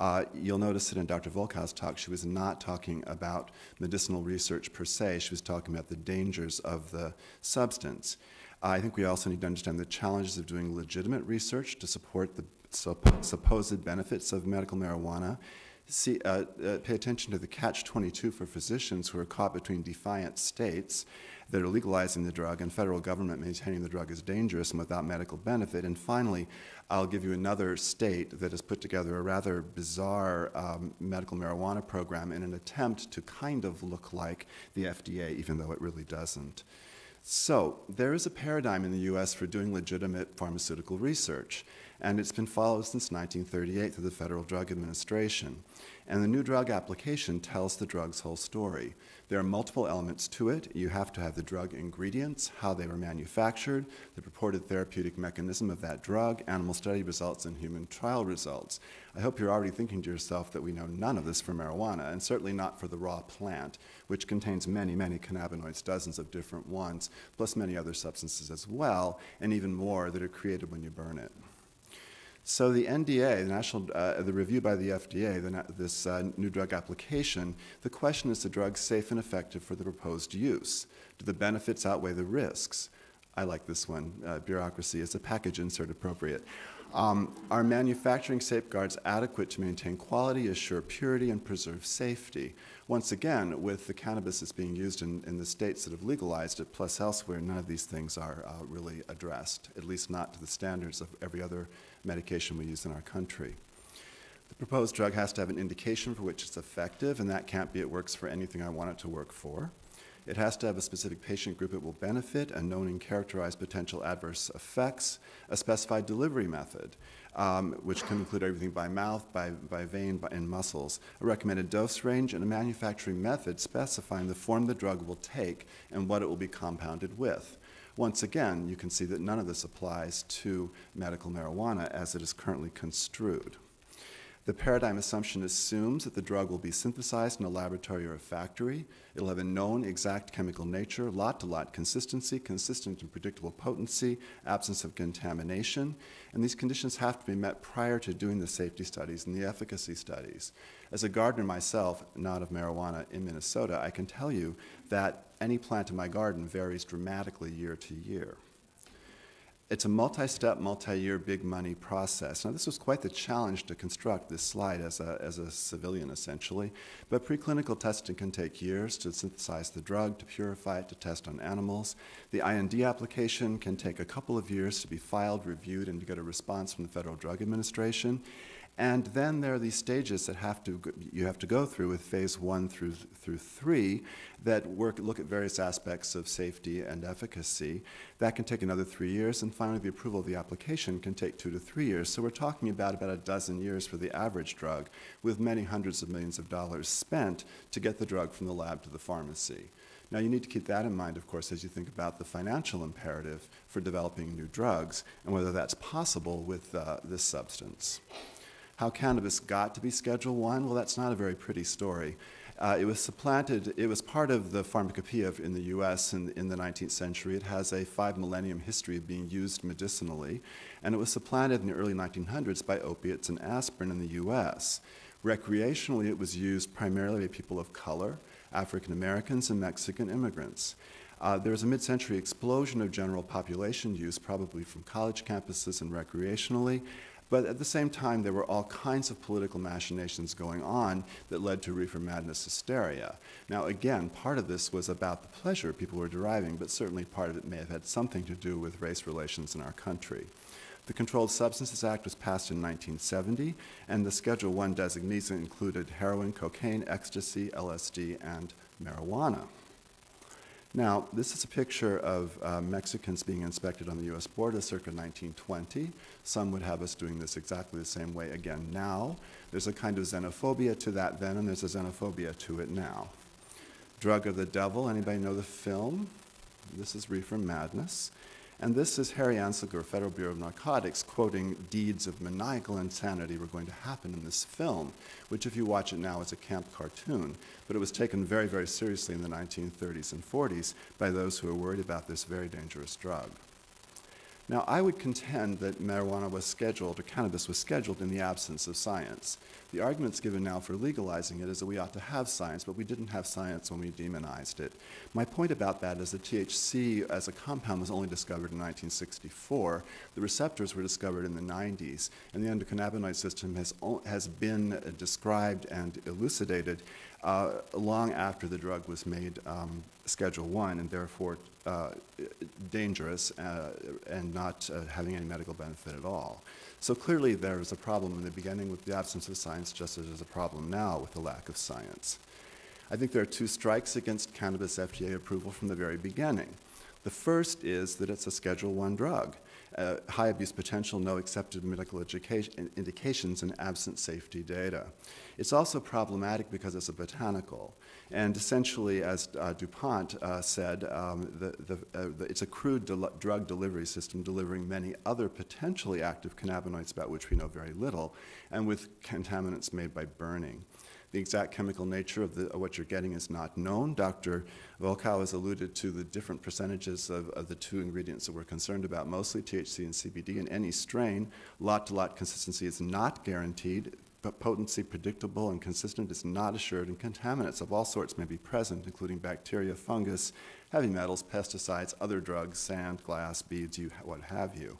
Uh, you'll notice that in Dr. Volkow's talk, she was not talking about medicinal research per se, she was talking about the dangers of the substance. Uh, I think we also need to understand the challenges of doing legitimate research to support the supp- supposed benefits of medical marijuana. See, uh, uh, pay attention to the catch 22 for physicians who are caught between defiant states that are legalizing the drug and federal government maintaining the drug is dangerous and without medical benefit. And finally, I'll give you another state that has put together a rather bizarre um, medical marijuana program in an attempt to kind of look like the FDA, even though it really doesn't. So, there is a paradigm in the US for doing legitimate pharmaceutical research, and it's been followed since 1938 through the Federal Drug Administration. And the new drug application tells the drug's whole story. There are multiple elements to it. You have to have the drug ingredients, how they were manufactured, the purported therapeutic mechanism of that drug, animal study results, and human trial results. I hope you're already thinking to yourself that we know none of this for marijuana, and certainly not for the raw plant, which contains many, many cannabinoids, dozens of different ones, plus many other substances as well, and even more that are created when you burn it. So the NDA, the national, uh, the review by the FDA, the, this uh, new drug application, the question is: the drug safe and effective for the proposed use? Do the benefits outweigh the risks? I like this one. Uh, bureaucracy is a package insert appropriate. Um, are manufacturing safeguards adequate to maintain quality, assure purity, and preserve safety? Once again, with the cannabis that's being used in, in the states that have legalized it, plus elsewhere, none of these things are uh, really addressed, at least not to the standards of every other medication we use in our country. The proposed drug has to have an indication for which it's effective, and that can't be it works for anything I want it to work for. It has to have a specific patient group it will benefit, a known and characterized potential adverse effects, a specified delivery method, um, which can include everything by mouth, by, by vein, by, and muscles, a recommended dose range, and a manufacturing method specifying the form the drug will take and what it will be compounded with. Once again, you can see that none of this applies to medical marijuana as it is currently construed. The paradigm assumption assumes that the drug will be synthesized in a laboratory or a factory. It'll have a known exact chemical nature, lot to lot consistency, consistent and predictable potency, absence of contamination. And these conditions have to be met prior to doing the safety studies and the efficacy studies. As a gardener myself, not of marijuana in Minnesota, I can tell you that any plant in my garden varies dramatically year to year it's a multi-step, multi-year, big money process. Now, this was quite the challenge to construct this slide as a, as a civilian, essentially. But preclinical testing can take years to synthesize the drug, to purify it, to test on animals. The IND application can take a couple of years to be filed, reviewed, and to get a response from the Federal Drug Administration. And then there are these stages that have to you have to go through with phase one through through three that work look at various aspects of safety and efficacy. That can take another three years, and finally the approval of the application can take two to three years. So we're talking about about a dozen years for the average drug, with many hundreds of millions of dollars spent to get the drug from the lab to the pharmacy. Now, you need to keep that in mind, of course, as you think about the financial imperative for developing new drugs and whether that's possible with uh, this substance. How cannabis got to be Schedule One? Well, that's not a very pretty story. Uh, it was supplanted, it was part of the pharmacopoeia in the US in, in, the 19th century. It has a five millennium history of being used medicinally, and it was supplanted in the early 1900s by opiates and aspirin in the US. Recreationally, it was used primarily by people of color, African Americans, and Mexican immigrants. Uh, there was a mid century explosion of general population use, probably from college campuses and recreationally. But at the same time, there were all kinds of political machinations going on that led to reefer madness hysteria. Now, again, part of this was about the pleasure people were deriving, but certainly part of it may have had something to do with race relations in our country. The Controlled Substances Act was passed in 1970, and the Schedule I designees included heroin, cocaine, ecstasy, LSD, and marijuana. Now, this is a picture of uh, Mexicans being inspected on the US border circa 1920. Some would have us doing this exactly the same way again now. There's a kind of xenophobia to that then, and there's a xenophobia to it now. Drug of the Devil, anybody know the film? This is Reefer Madness. And this is Harry Anslinger, Federal Bureau of Narcotics, quoting deeds of maniacal insanity were going to happen in this film, which, if you watch it now, is a camp cartoon. But it was taken very, very seriously in the 1930s and 40s by those who were worried about this very dangerous drug. Now, I would contend that marijuana was scheduled, or cannabis was scheduled, in the absence of science. The arguments given now for legalizing it is that we ought to have science, but we didn't have science when we demonized it. My point about that is that THC as a compound was only discovered in 1964. The receptors were discovered in the 90s, and the endocannabinoid system has, has been uh, described and elucidated uh, long after the drug was made um, Schedule 1 and therefore uh, dangerous uh, and not uh, having any medical benefit at all. So clearly there was a problem in the beginning with the absence of science, just as there's a problem now with the lack of science. I think there are two strikes against cannabis FDA approval from the very beginning. The first is that it's a Schedule 1 drug. Uh, high abuse potential, no accepted medical indications, and absent safety data. It's also problematic because it's a botanical. And essentially, as uh, DuPont uh, said, um, the, the, uh, the, it's a crude del- drug delivery system delivering many other potentially active cannabinoids about which we know very little, and with contaminants made by burning. The exact chemical nature of, the, of what you're getting is not known. Dr. Volkow has alluded to the different percentages of, of, the two ingredients that we're concerned about, mostly THC and CBD in any strain. Lot to lot consistency is not guaranteed but potency predictable and consistent is not assured, and contaminants of all sorts may be present, including bacteria, fungus, heavy metals, pesticides, other drugs, sand, glass, beads, you, what have you.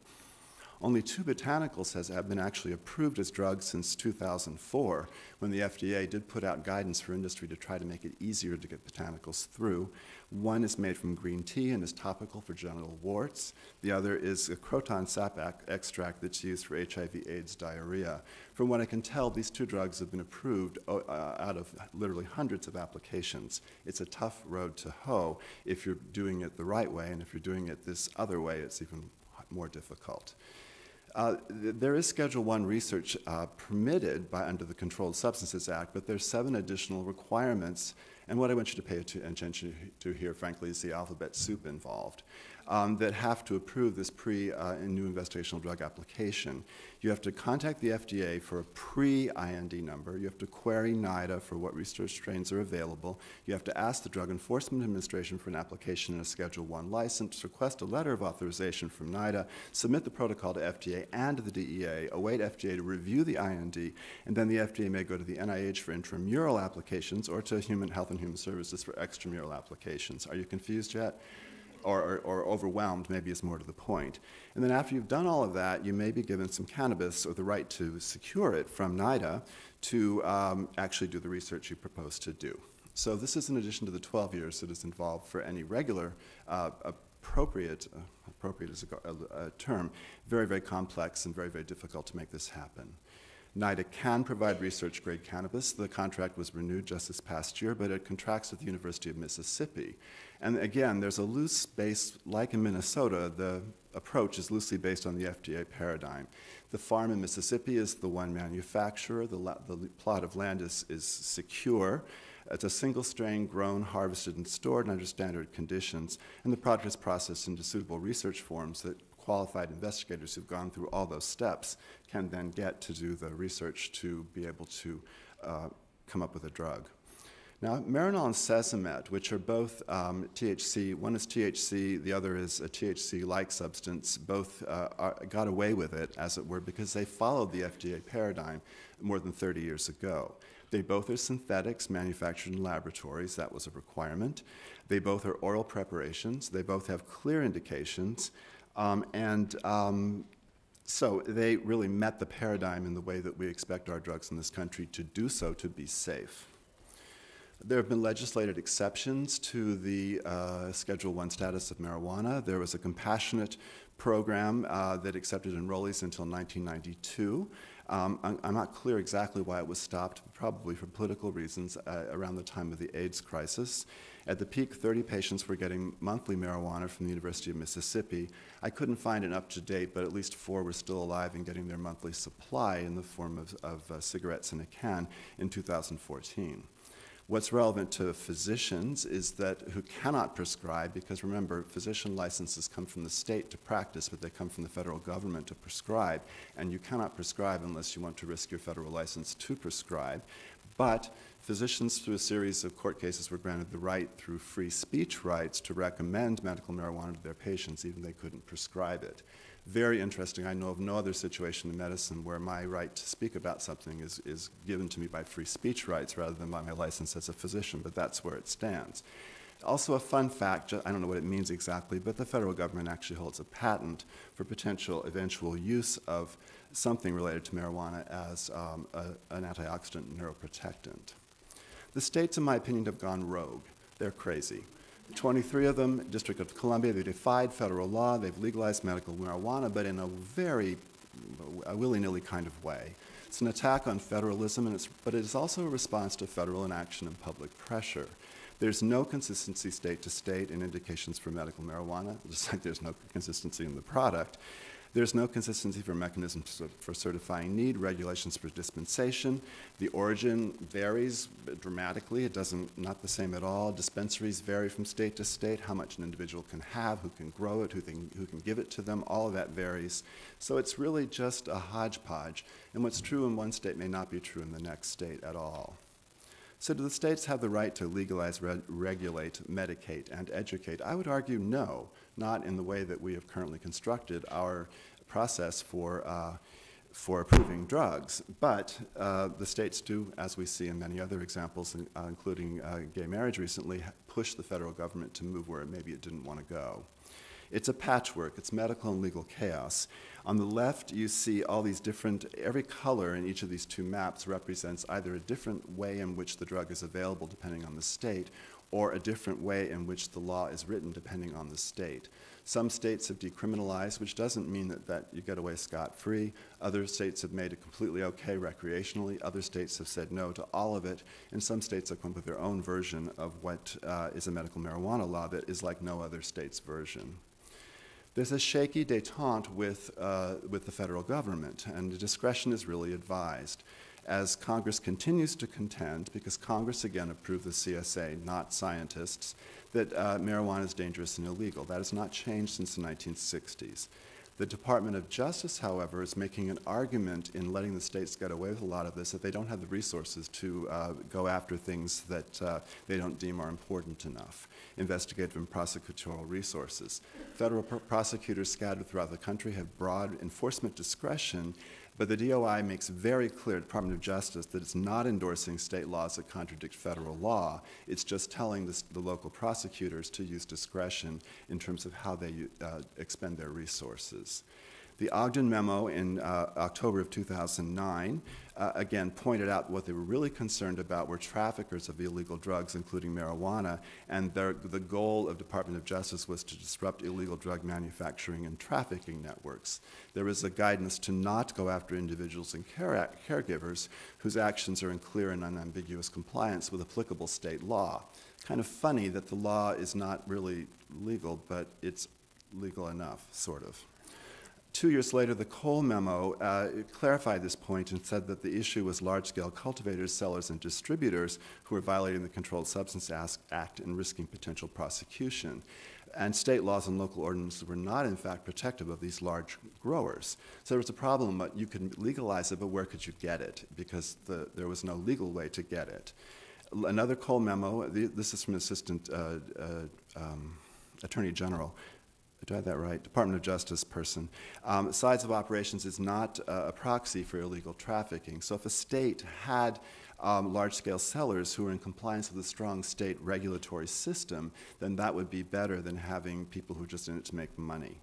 Only two botanicals has, have been actually approved as drugs since 2004, when the FDA did put out guidance for industry to try to make it easier to get botanicals through. One is made from green tea and is topical for genital warts. The other is a croton sap extract that's used for HIV AIDS diarrhea. From what I can tell, these two drugs have been approved uh, out of literally hundreds of applications. It's a tough road to hoe if you're doing it the right way, and if you're doing it this other way, it's even more difficult. Uh, there is Schedule 1 research uh, permitted by, under the Controlled Substances Act, but there's seven additional requirements. And what I want you to pay attention to here, frankly, is the alphabet soup involved um, that have to approve this pre uh, new investigational drug application. You have to contact the FDA for a pre IND number. You have to query NIDA for what research strains are available. You have to ask the Drug Enforcement Administration for an application and a Schedule 1 license, request a letter of authorization from NIDA, submit the protocol to FDA and the DEA, await FDA to review the IND, and then the FDA may go to the NIH for intramural applications or to Human Health and Human Services for extramural applications. Are you confused yet? Or, or, overwhelmed, maybe is more to the point. And then after you've done all of that, you may be given some cannabis or the right to secure it from NIDA to um, actually do the research you propose to do. So this is in addition to the 12 years that is involved for any regular uh, appropriate, uh, appropriate is a, a, a term, very, very complex and very, very difficult to make this happen. NIDA can provide research grade cannabis. The contract was renewed just this past year, but it contracts with the University of Mississippi. And again, there's a loose base, like in Minnesota, the approach is loosely based on the FDA paradigm. The farm in Mississippi is the one manufacturer, the, la- the plot of land is, is secure. It's a single strain grown, harvested, and stored under standard conditions, and the product is processed into suitable research forms that qualified investigators who've gone through all those steps can then get to do the research to be able to uh, come up with a drug. Now, Marinol and Cesamet, which are both um, THC, one is THC, the other is a THC like substance, both uh, are, got away with it, as it were, because they followed the FDA paradigm more than 30 years ago. They both are synthetics manufactured in laboratories, that was a requirement. They both are oral preparations, they both have clear indications. Um, and um, so they really met the paradigm in the way that we expect our drugs in this country to do so to be safe. There have been legislated exceptions to the uh, Schedule 1 status of marijuana. There was a compassionate program uh, that accepted enrollees until 1992. Um, I'm, I'm, not clear exactly why it was stopped, probably for political reasons uh, around the time of the AIDS crisis. At the peak, 30 patients were getting monthly marijuana from the University of Mississippi. I couldn't find an up to date, but at least four were still alive and getting their monthly supply in the form of, of uh, cigarettes in a can in 2014. What's relevant to physicians is that who cannot prescribe, because remember, physician licenses come from the state to practice, but they come from the federal government to prescribe, and you cannot prescribe unless you want to risk your federal license to prescribe. But physicians, through a series of court cases, were granted the right through free speech rights to recommend medical marijuana to their patients, even they couldn't prescribe it very interesting. I know of no other situation in medicine where my right to speak about something is, is given to me by free speech rights rather than by my license as a physician, but that's where it stands. Also, a fun fact I don't know what it means exactly, but the federal government actually holds a patent for potential eventual use of something related to marijuana as um, a, an antioxidant neuroprotectant. The states, in my opinion, have gone rogue. They're crazy. 23 of them, District of Columbia, they defied federal law. They've legalized medical marijuana, but in a very willy-nilly kind of way. It's an attack on federalism, and it's, but it is also a response to federal inaction and public pressure. There's no consistency state to state in indications for medical marijuana, just like there's no consistency in the product. There's no consistency for mechanisms for certifying need, regulations for dispensation. The origin varies dramatically. It doesn't, not the same at all. Dispensaries vary from state to state, how much an individual can have, who can grow it, who, can, who can give it to them, all of that varies. So it's really just a hodgepodge. And what's true in one state may not be true in the next state at all. So, do the states have the right to legalize, re- regulate, medicate, and educate? I would argue no, not in the way that we have currently constructed our process for, uh, for approving drugs. But uh, the states do, as we see in many other examples, uh, including uh, gay marriage recently, push the federal government to move where maybe it didn't want to go. It's a patchwork, it's medical and legal chaos. On the left, you see all these different, every color in each of these two maps represents either a different way in which the drug is available depending on the state, or a different way in which the law is written depending on the state. Some states have decriminalized, which doesn't mean that, that you get away scot free. Other states have made it completely okay recreationally. Other states have said no to all of it. And some states have come up with their own version of what uh, is a medical marijuana law that is like no other state's version. There's a shaky detente with, uh, with the federal government, and discretion is really advised. As Congress continues to contend, because Congress again approved the CSA, not scientists, that uh, marijuana is dangerous and illegal. That has not changed since the 1960s. The Department of Justice, however, is making an argument in letting the states get away with a lot of this that they don't have the resources to uh, go after things that uh, they don't deem are important enough, investigative and prosecutorial resources. Federal pr- prosecutors scattered throughout the country have broad enforcement discretion but the DOI makes very clear, Department of Justice, that it's not endorsing state laws that contradict federal law. It's just telling the, the local prosecutors to use discretion in terms of how they uh, expend their resources. The Ogden memo in uh, October of 2009 uh, again pointed out what they were really concerned about were traffickers of illegal drugs, including marijuana, and their, the goal of Department of Justice was to disrupt illegal drug manufacturing and trafficking networks. There is a guidance to not go after individuals and care- caregivers whose actions are in clear and unambiguous compliance with applicable state law. Kind of funny that the law is not really legal, but it's legal enough, sort of. Two years later, the Cole memo uh, clarified this point and said that the issue was large scale cultivators, sellers, and distributors who were violating the Controlled Substance Act and risking potential prosecution. And state laws and local ordinances were not, in fact, protective of these large growers. So there was a problem, but you could legalize it, but where could you get it? Because the, there was no legal way to get it. Another Cole memo, this is from Assistant uh, uh, um, Attorney General, do I have that right? Department of Justice person. Um, size of operations is not uh, a proxy for illegal trafficking. So if a state had um, large scale sellers who are in compliance with a strong state regulatory system, then that would be better than having people who are just in it to make money.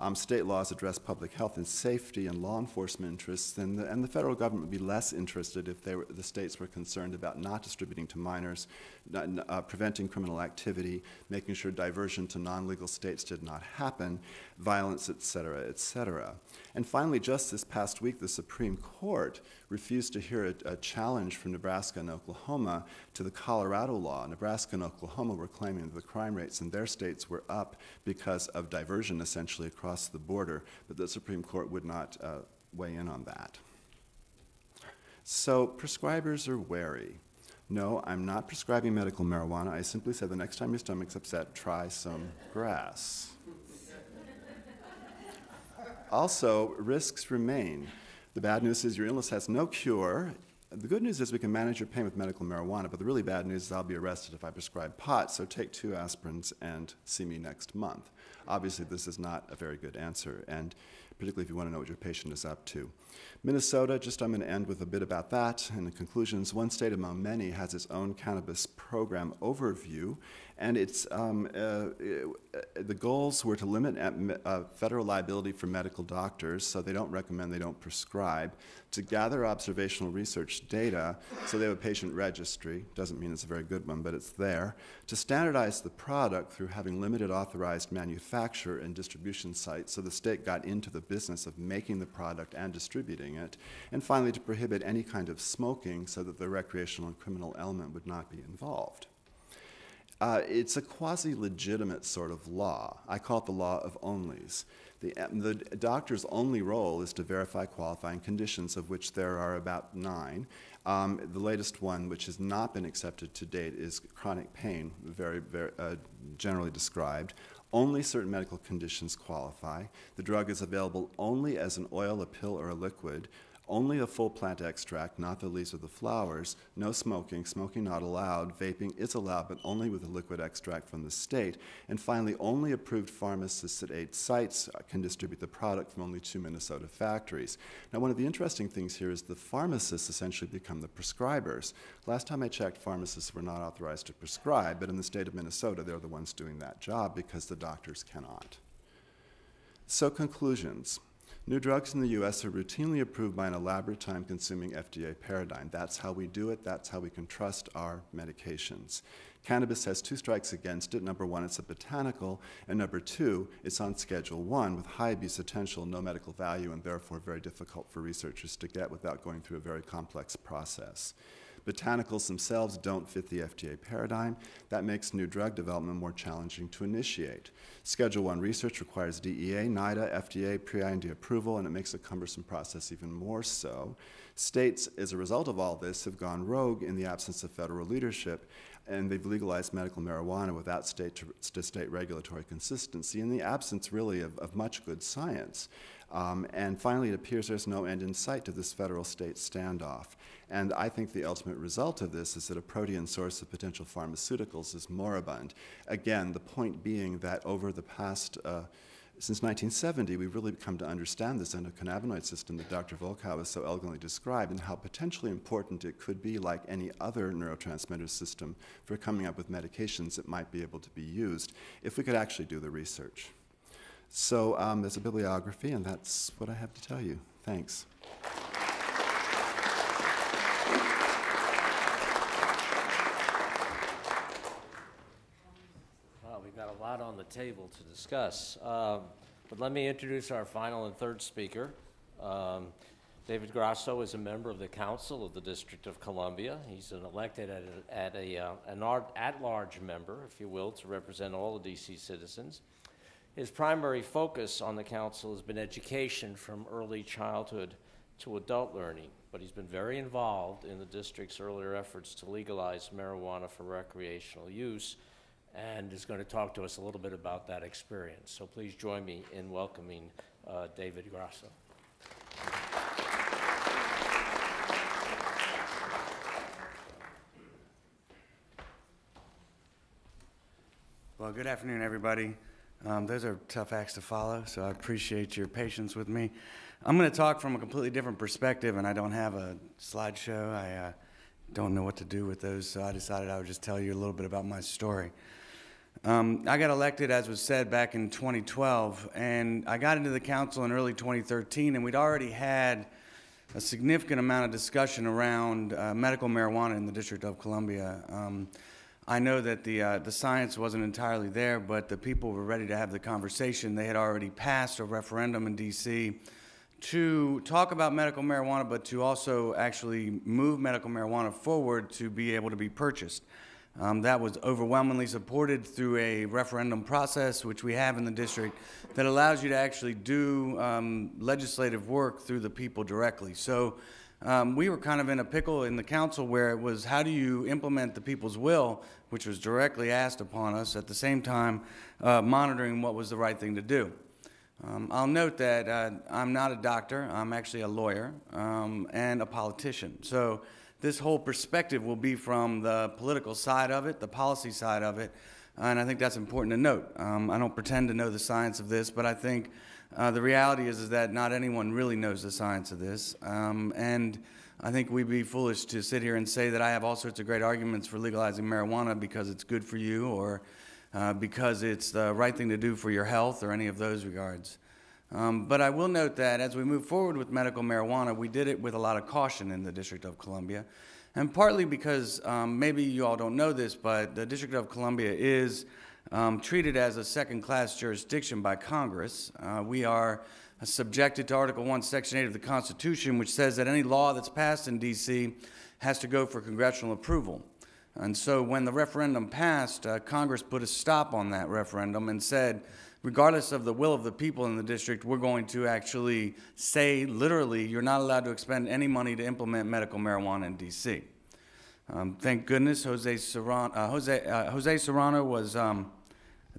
Um, state laws address public health and safety and law enforcement interests, and the, and the federal government would be less interested if were, the states were concerned about not distributing to minors, not, uh, preventing criminal activity, making sure diversion to non legal states did not happen, violence, et cetera, et cetera. And finally, just this past week, the Supreme Court refused to hear a, a, challenge from Nebraska and Oklahoma to the Colorado law. Nebraska and Oklahoma were claiming that the crime rates in their states were up because of diversion essentially across the border, but the Supreme Court would not uh, weigh in on that. So prescribers are wary. No, I'm not prescribing medical marijuana. I simply said the next time your stomach's upset, try some grass. Also, risks remain. The bad news is your illness has no cure. The good news is we can manage your pain with medical marijuana, but the really bad news is I'll be arrested if I prescribe pot, so take two aspirins and see me next month. Obviously, this is not a very good answer, and particularly if you want to know what your patient is up to. Minnesota, just I'm going to end with a bit about that. And the conclusions, one state among many has its own cannabis program overview, and it's um, uh, uh, the goals were to limit uh, federal liability for medical doctors, so they don't recommend, they don't prescribe, to gather observational research data, so they have a patient registry. Doesn't mean it's a very good one, but it's there. To standardize the product through having limited authorized manufacture and distribution sites, so the state got into the business of making the product and distributing it. And finally, to prohibit any kind of smoking, so that the recreational and criminal element would not be involved. Uh, it's a quasi legitimate sort of law. I call it the law of onlys. The, the, doctor's only role is to verify qualifying conditions, of which there are about nine. Um, the latest one, which has not been accepted to date, is chronic pain, very, very uh, generally described. Only certain medical conditions qualify. The drug is available only as an oil, a pill, or a liquid only a full plant extract, not the leaves or the flowers, no smoking, smoking not allowed, vaping is allowed, but only with a liquid extract from the state, and finally, only approved pharmacists at eight sites uh, can distribute the product from only two Minnesota factories. Now, one of the interesting things here is the pharmacists essentially become the prescribers. Last time I checked, pharmacists were not authorized to prescribe, but in the state of Minnesota, they're the ones doing that job because the doctors cannot. So, conclusions. New drugs in the US are routinely approved by an elaborate, time consuming FDA paradigm. That's how we do it, that's how we can trust our medications. Cannabis has two strikes against it. Number one, it's a botanical, and number two, it's on Schedule 1 with high abuse potential, no medical value, and therefore very difficult for researchers to get without going through a very complex process. Botanicals themselves don't fit the FDA paradigm. That makes new drug development more challenging to initiate. Schedule 1 research requires DEA, NIDA, FDA, pre IND approval, and it makes a cumbersome process even more so. States, as a result of all this, have gone rogue in the absence of federal leadership, and they've legalized medical marijuana without state to state regulatory consistency in the absence, really, of, of much good science. Um, and finally, it appears there's no end in sight to this federal state standoff. And I think the ultimate result of this is that a protean source of potential pharmaceuticals is moribund. Again, the point being that over the past uh, since 1970, we've really come to understand this endocannabinoid system that Dr. Volkow has so elegantly described and how potentially important it could be, like any other neurotransmitter system, for coming up with medications that might be able to be used if we could actually do the research. So um, there's a bibliography, and that's what I have to tell you. Thanks. Wow, we've got a lot on the table to discuss. Um, but let me introduce our final and third speaker. Um, David Grosso is a member of the Council of the District of Columbia. He's an elected at, a, at a, uh, an at-large member, if you will, to represent all the D.C. citizens. His primary focus on the council has been education from early childhood to adult learning, but he's been very involved in the district's earlier efforts to legalize marijuana for recreational use and is going to talk to us a little bit about that experience. So please join me in welcoming uh, David Grosso. Well, good afternoon, everybody. Um, those are tough acts to follow, so I appreciate your patience with me. I'm going to talk from a completely different perspective, and I don't have a slideshow. I uh, don't know what to do with those, so I decided I would just tell you a little bit about my story. Um, I got elected, as was said, back in 2012, and I got into the council in early 2013, and we'd already had a significant amount of discussion around uh, medical marijuana in the District of Columbia. Um, I know that the uh, the science wasn't entirely there, but the people were ready to have the conversation. They had already passed a referendum in D.C. to talk about medical marijuana, but to also actually move medical marijuana forward to be able to be purchased. Um, that was overwhelmingly supported through a referendum process, which we have in the district, that allows you to actually do um, legislative work through the people directly. So um, we were kind of in a pickle in the council where it was how do you implement the people's will, which was directly asked upon us, at the same time uh, monitoring what was the right thing to do. Um, I'll note that uh, I'm not a doctor, I'm actually a lawyer um, and a politician. So this whole perspective will be from the political side of it, the policy side of it, and I think that's important to note. Um, I don't pretend to know the science of this, but I think uh, the reality is, is that not anyone really knows the science of this. Um, and I think we'd be foolish to sit here and say that I have all sorts of great arguments for legalizing marijuana because it's good for you or uh, because it's the right thing to do for your health or any of those regards. Um, but I will note that as we move forward with medical marijuana, we did it with a lot of caution in the District of Columbia. And partly because um, maybe you all don't know this, but the District of Columbia is um, treated as a second class jurisdiction by Congress. Uh, we are subjected to Article 1, Section 8 of the Constitution, which says that any law that's passed in D.C. has to go for congressional approval. And so when the referendum passed, uh, Congress put a stop on that referendum and said, regardless of the will of the people in the district, we're going to actually say literally, you're not allowed to expend any money to implement medical marijuana in D.C. Um, thank goodness Jose Serrano, uh, Jose, uh, Jose Serrano was um,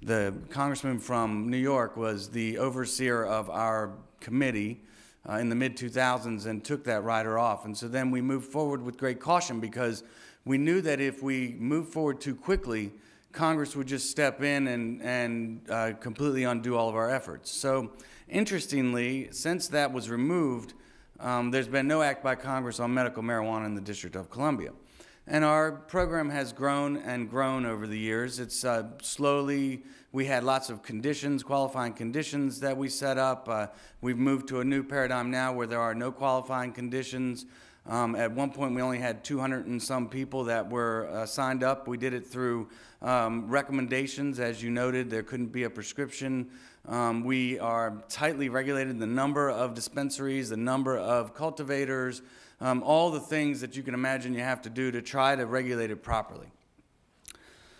the congressman from New York was the overseer of our committee uh, in the mid 2000s and took that rider off. And so then we moved forward with great caution because we knew that if we moved forward too quickly, Congress would just step in and, and uh, completely undo all of our efforts. So, interestingly, since that was removed, um, there's been no act by Congress on medical marijuana in the District of Columbia. And our program has grown and grown over the years. It's uh, slowly, we had lots of conditions, qualifying conditions that we set up. Uh, we've moved to a new paradigm now where there are no qualifying conditions. Um, at one point, we only had 200 and some people that were uh, signed up. We did it through um, recommendations. As you noted, there couldn't be a prescription. Um, we are tightly regulated the number of dispensaries, the number of cultivators, um, all the things that you can imagine you have to do to try to regulate it properly.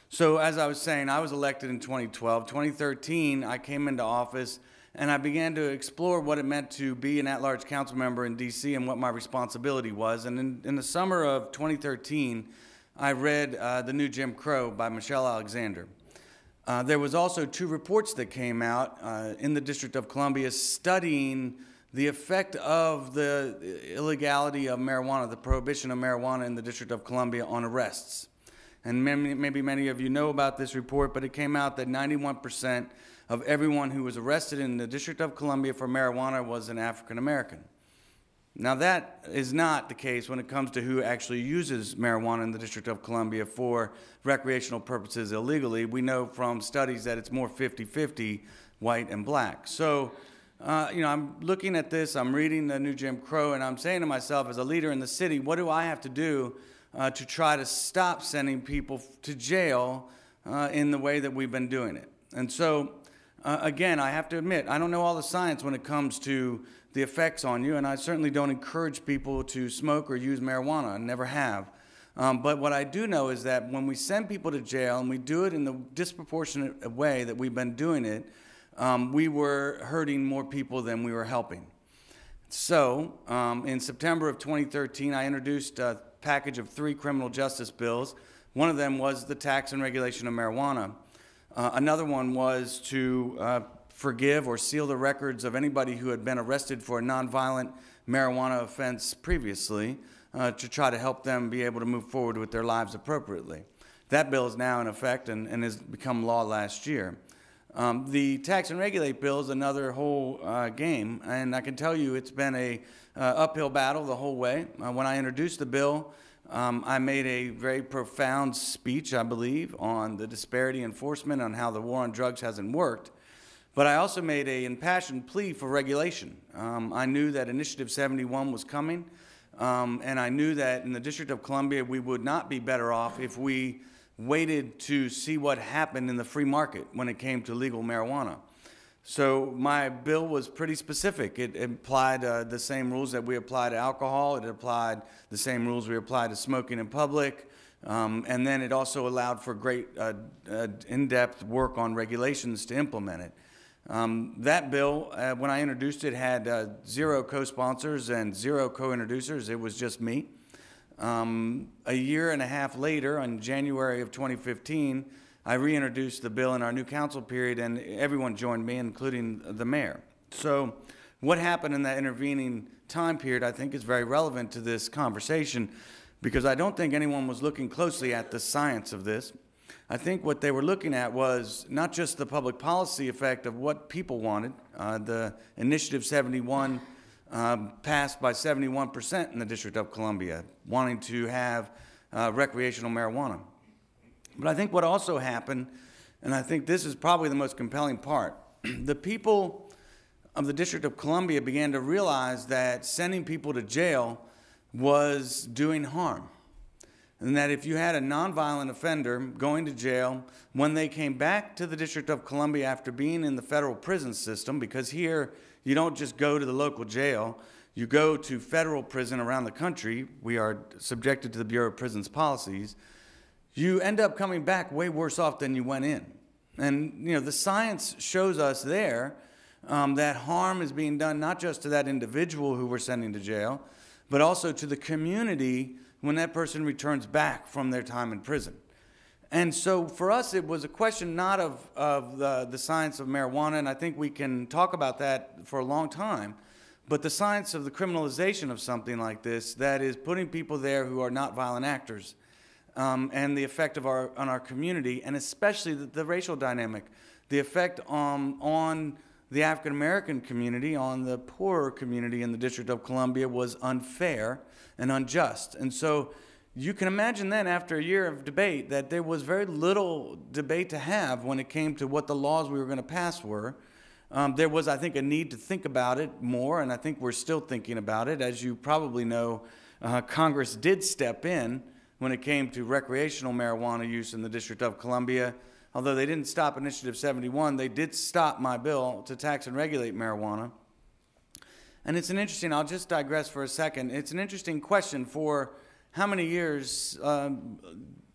So, as I was saying, I was elected in 2012. 2013, I came into office and I began to explore what it meant to be an at large council member in DC and what my responsibility was. And in, in the summer of 2013, I read uh, The New Jim Crow by Michelle Alexander. Uh, there was also two reports that came out uh, in the District of Columbia studying the effect of the illegality of marijuana, the prohibition of marijuana in the District of Columbia on arrests. And maybe, many of you know about this report, but it came out that 91% of everyone who was arrested in the District of Columbia for marijuana was an African American. Now, that is not the case when it comes to who actually uses marijuana in the District of Columbia for recreational purposes illegally. We know from studies that it's more 50 50 white and black. So, uh, you know, I'm looking at this, I'm reading the new Jim Crow, and I'm saying to myself, as a leader in the city, what do I have to do uh, to try to stop sending people to jail uh, in the way that we've been doing it? And so, uh, again, I have to admit, I don't know all the science when it comes to the effects on you, and I certainly don't encourage people to smoke or use marijuana. I never have. Um, but what I do know is that when we send people to jail and we do it in the disproportionate way that we've been doing it, um, we were hurting more people than we were helping. So, um, in September of 2013, I introduced a package of three criminal justice bills. One of them was the tax and regulation of marijuana. Uh, another one was to uh, forgive or seal the records of anybody who had been arrested for a nonviolent marijuana offense previously uh, to try to help them be able to move forward with their lives appropriately. That bill is now in effect and, and has become law last year. Um, the tax and regulate bill is another whole uh, game, and I can tell you it's been a uh, uphill battle the whole way. Uh, when I introduced the bill, um, I made a very profound speech, I believe, on the disparity enforcement, on how the war on drugs hasn't worked. But I also made a impassioned plea for regulation. Um, I knew that Initiative 71 was coming, um, and I knew that in the District of Columbia we would not be better off if we waited to see what happened in the free market when it came to legal marijuana. So my bill was pretty specific. It applied uh, the same rules that we apply to alcohol. It applied the same rules we apply to smoking in public. Um, and then it also allowed for great uh, uh, in-depth work on regulations to implement it. Um, that bill, uh, when I introduced it, had uh, zero co sponsors and zero co introducers. It was just me. Um, a year and a half later, in January of 2015, I reintroduced the bill in our new council period, and everyone joined me, including the mayor. So, what happened in that intervening time period, I think, is very relevant to this conversation because I don't think anyone was looking closely at the science of this. I think what they were looking at was not just the public policy effect of what people wanted. Uh, the Initiative 71 um, passed by 71% in the District of Columbia, wanting to have uh, recreational marijuana. But I think what also happened, and I think this is probably the most compelling part, the people of the District of Columbia began to realize that sending people to jail was doing harm. And that if you had a nonviolent offender going to jail, when they came back to the District of Columbia after being in the federal prison system, because here you don't just go to the local jail, you go to federal prison around the country. We are subjected to the Bureau of Prisons policies. You end up coming back way worse off than you went in. And, you know, the science shows us there um, that harm is being done not just to that individual who we're sending to jail, but also to the community when that person returns back from their time in prison. And so for us, it was a question not of, of the, the science of marijuana, and I think we can talk about that for a long time, but the science of the criminalization of something like this that is putting people there who are not violent actors um, and the effect of our, on our community, and especially the, the racial dynamic, the effect um, on the African American community, on the poorer community in the District of Columbia was unfair and unjust. And so you can imagine then, after a year of debate, that there was very little debate to have when it came to what the laws we were going to pass were. Um, there was, I think, a need to think about it more, and I think we're still thinking about it. As you probably know, uh, Congress did step in when it came to recreational marijuana use in the District of Columbia. Although they didn't stop Initiative 71, they did stop my bill to tax and regulate marijuana. And it's an interesting, I'll just digress for a second. It's an interesting question for how many years, um,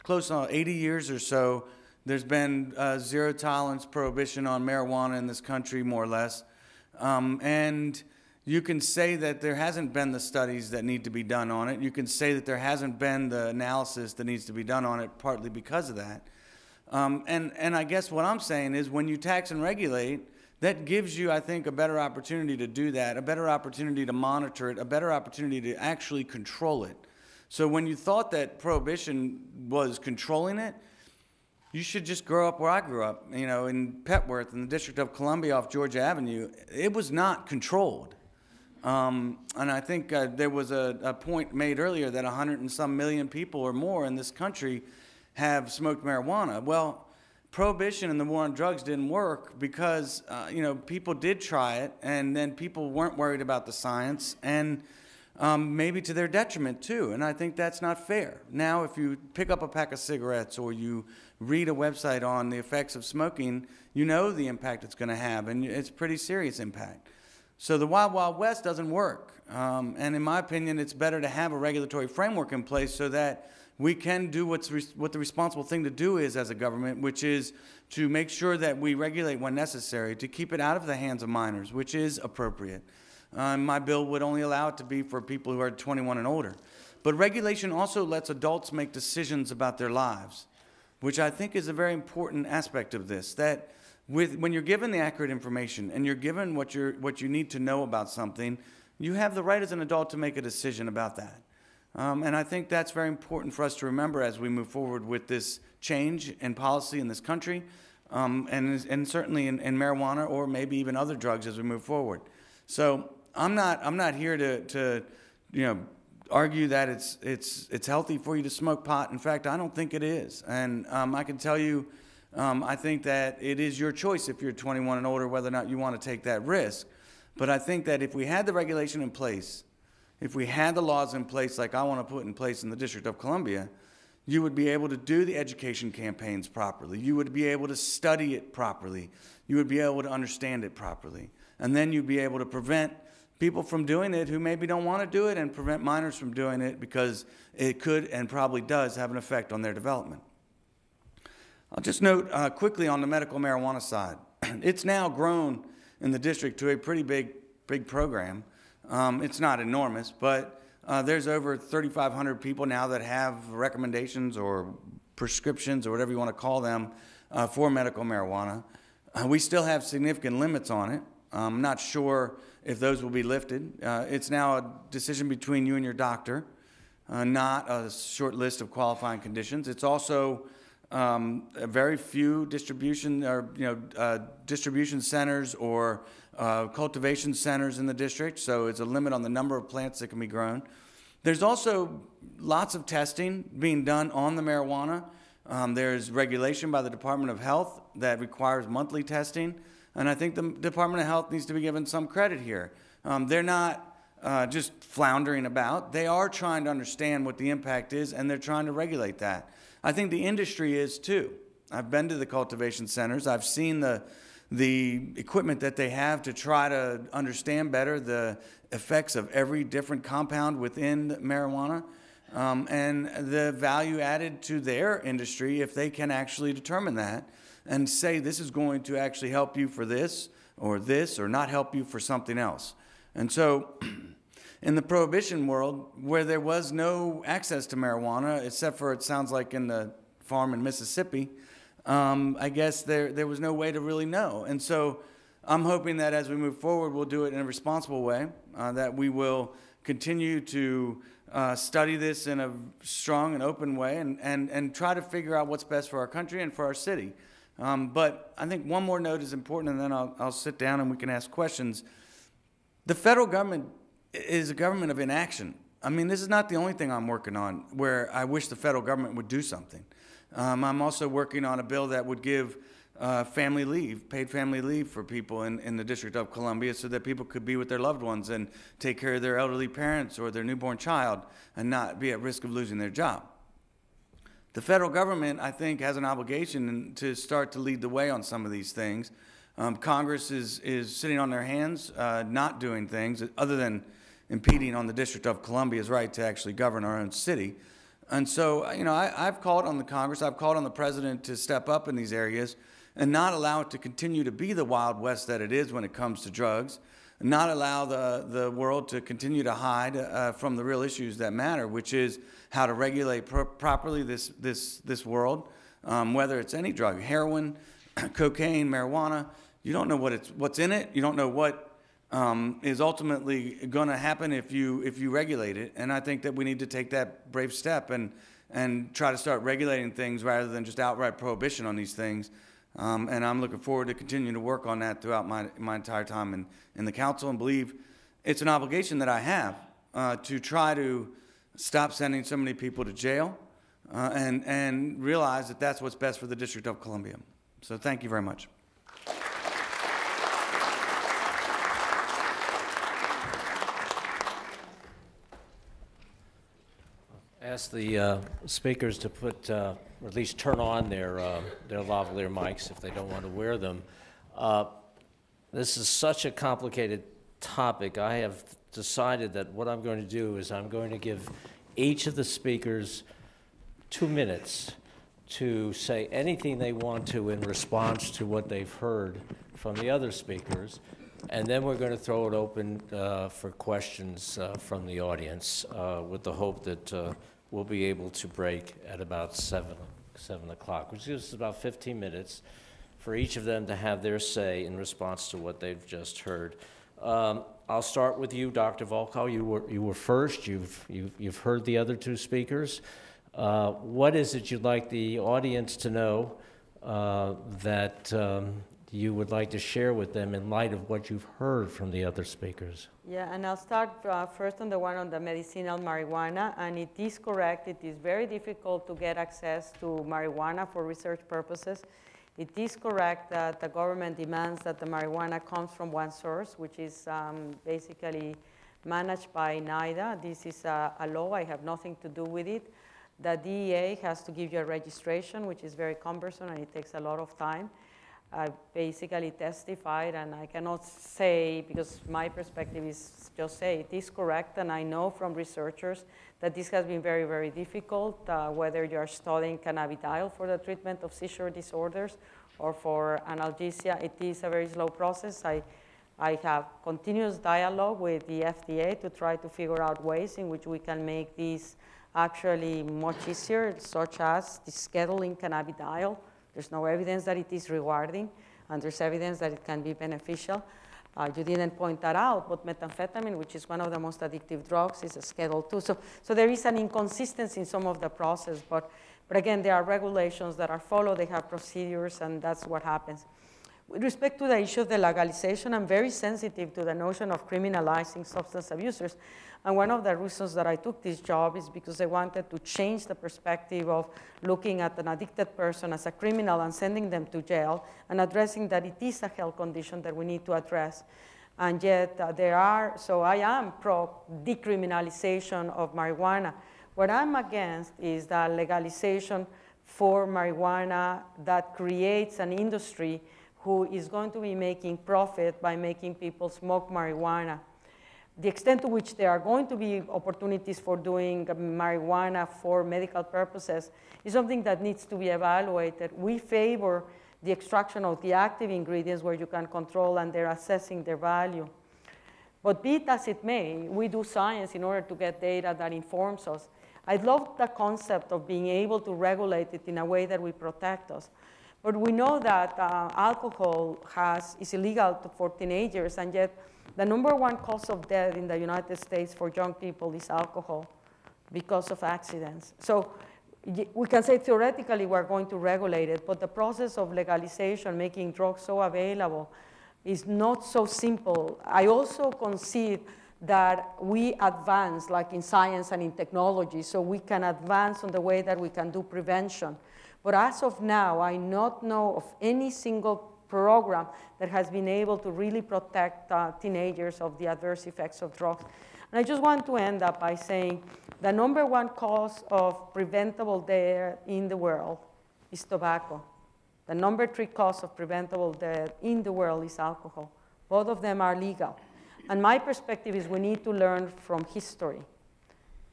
close to 80 years or so, there's been uh, zero tolerance prohibition on marijuana in this country, more or less. Um, and you can say that there hasn't been the studies that need to be done on it. You can say that there hasn't been the analysis that needs to be done on it, partly because of that. Um, and, and I guess what I'm saying is when you tax and regulate, that gives you, I think, a better opportunity to do that, a better opportunity to monitor it, a better opportunity to actually control it. So when you thought that prohibition was controlling it, you should just grow up where I grew up, you know, in Petworth, in the District of Columbia off Georgia Avenue. It was not controlled. Um, and I think uh, there was a, a, point made earlier that 100 and some million people or more in this country have smoked marijuana. Well, prohibition and the war on drugs didn't work because, uh, you know, people did try it and then people weren't worried about the science. And um, maybe to their detriment too. And I think that's not fair. Now, if you pick up a pack of cigarettes or you read a website on the effects of smoking, you know the impact it's going to have, and it's pretty serious impact. So the Wild Wild West doesn't work. Um, and in my opinion, it's better to have a regulatory framework in place so that we can do what's re- what the responsible thing to do is as a government, which is to make sure that we regulate when necessary, to keep it out of the hands of minors, which is appropriate. Uh, my bill would only allow it to be for people who are 21 and older. But regulation also lets adults make decisions about their lives, which I think is a very important aspect of this. That with, when you're given the accurate information and you're given what, you're, what you need to know about something, you have the right as an adult to make a decision about that. Um, and I think that's very important for us to remember as we move forward with this change in policy in this country, um, and, and certainly in, in marijuana or maybe even other drugs as we move forward. So I'm not I'm not here to to you know argue that it's it's it's healthy for you to smoke pot. In fact, I don't think it is, and um, I can tell you. Um, I think that it is your choice if you're 21 and older whether or not you want to take that risk. But I think that if we had the regulation in place, if we had the laws in place like I want to put in place in the District of Columbia, you would be able to do the education campaigns properly. You would be able to study it properly. You would be able to understand it properly. And then you'd be able to prevent people from doing it who maybe don't want to do it and prevent minors from doing it because it could and probably does have an effect on their development. I'll just note uh, quickly on the medical marijuana side. it's now grown in the district to a pretty big, big program. Um, it's not enormous, but uh, there's over 3,500 people now that have recommendations or prescriptions or whatever you want to call them uh, for medical marijuana. Uh, we still have significant limits on it. I'm not sure if those will be lifted. Uh, it's now a decision between you and your doctor, uh, not a short list of qualifying conditions. It's also um, a very few distribution or you know uh, distribution centers or uh, cultivation centers in the district, so it's a limit on the number of plants that can be grown. There's also lots of testing being done on the marijuana. Um, there's regulation by the Department of Health that requires monthly testing, and I think the Department of Health needs to be given some credit here. Um, they're not uh, just floundering about. They are trying to understand what the impact is, and they're trying to regulate that. I think the industry is too. I've been to the cultivation centers. I've seen the the equipment that they have to try to understand better the effects of every different compound within marijuana um, and the value added to their industry if they can actually determine that and say this is going to actually help you for this or this or not help you for something else. And so, in the prohibition world, where there was no access to marijuana, except for it sounds like in the farm in Mississippi, um, I guess there, there was no way to really know. And so I'm hoping that as we move forward, we'll do it in a responsible way, uh, that we will continue to uh, study this in a strong and open way and, and, and try to figure out what's best for our country and for our city. Um, but I think one more note is important, and then I'll, I'll sit down and we can ask questions. The federal government is a government of inaction. I mean, this is not the only thing I'm working on where I wish the federal government would do something. Um, I'm also working on a bill that would give uh, family leave, paid family leave for people in, in the District of Columbia so that people could be with their loved ones and take care of their elderly parents or their newborn child and not be at risk of losing their job. The federal government, I think, has an obligation to start to lead the way on some of these things. Um, Congress is, is sitting on their hands, uh, not doing things other than impeding on the District of Columbia's right to actually govern our own city. And so, you know, I, have called on the Congress, I've called on the president to step up in these areas and not allow it to continue to be the Wild West that it is when it comes to drugs, not allow the, the world to continue to hide uh, from the real issues that matter, which is how to regulate pro- properly this, this, this world, um, whether it's any drug, heroin, cocaine, marijuana. You don't know what it's, what's in it. You don't know what um, is ultimately going to happen if you if you regulate it. And I think that we need to take that brave step and and try to start regulating things rather than just outright prohibition on these things. Um, and I'm looking forward to continuing to work on that throughout my my entire time in, in the council and believe it's an obligation that I have uh, to try to stop sending so many people to jail uh, and and realize that that's what's best for the District of Columbia. So thank you very much. ask the uh, speakers to put, uh, or at least turn on their, uh, their lavalier mics if they don't want to wear them. Uh, this is such a complicated topic. I have decided that what I'm going to do is I'm going to give each of the speakers two minutes to say anything they want to in response to what they've heard from the other speakers. And then we're going to throw it open uh, for questions uh, from the audience uh, with the hope that uh, we'll be able to break at about 7, 7 o'clock, which gives us about 15 minutes for each of them to have their say in response to what they've just heard. Um, I'll start with you, Dr. Volkow. You were, you were first. You've, you've, you've heard the other two speakers. Uh, what is it you'd like the audience to know uh, that um, you would like to share with them in light of what you've heard from the other speakers? Yeah, and I'll start uh, first on the one on the medicinal marijuana. And it is correct, it is very difficult to get access to marijuana for research purposes. It is correct that the government demands that the marijuana comes from one source, which is um, basically managed by NIDA. This is a, a law, I have nothing to do with it. The DEA has to give you a registration, which is very cumbersome and it takes a lot of time. I basically testified, and I cannot say, because my perspective is just say it is correct, and I know from researchers that this has been very, very difficult, uh, whether you're studying cannabidiol for the treatment of seizure disorders or for analgesia, it is a very slow process. I, I have continuous dialogue with the FDA to try to figure out ways in which we can make this actually much easier, such as the scheduling cannabidiol there's no evidence that it is rewarding, and there's evidence that it can be beneficial. Uh, you didn't point that out, but methamphetamine, which is one of the most addictive drugs, is a Schedule II. So, so there is an inconsistency in some of the process, but, but again, there are regulations that are followed, they have procedures, and that's what happens. With respect to the issue of the legalization, I'm very sensitive to the notion of criminalizing substance abusers. And one of the reasons that I took this job is because I wanted to change the perspective of looking at an addicted person as a criminal and sending them to jail and addressing that it is a health condition that we need to address. And yet uh, there are, so I am pro decriminalization of marijuana. What I'm against is the legalization for marijuana that creates an industry who is going to be making profit by making people smoke marijuana the extent to which there are going to be opportunities for doing marijuana for medical purposes is something that needs to be evaluated. We favor the extraction of the active ingredients where you can control and they're assessing their value. But be it as it may, we do science in order to get data that informs us. I love the concept of being able to regulate it in a way that will protect us. But we know that uh, alcohol has, is illegal to, for teenagers, and yet the number one cause of death in the United States for young people is alcohol because of accidents. So we can say theoretically we're going to regulate it, but the process of legalization, making drugs so available, is not so simple. I also concede that we advance, like in science and in technology, so we can advance on the way that we can do prevention. But as of now, I not know of any single program that has been able to really protect uh, teenagers of the adverse effects of drugs. And I just want to end up by saying the number one cause of preventable death in the world is tobacco. The number three cause of preventable death in the world is alcohol. Both of them are legal. And my perspective is we need to learn from history.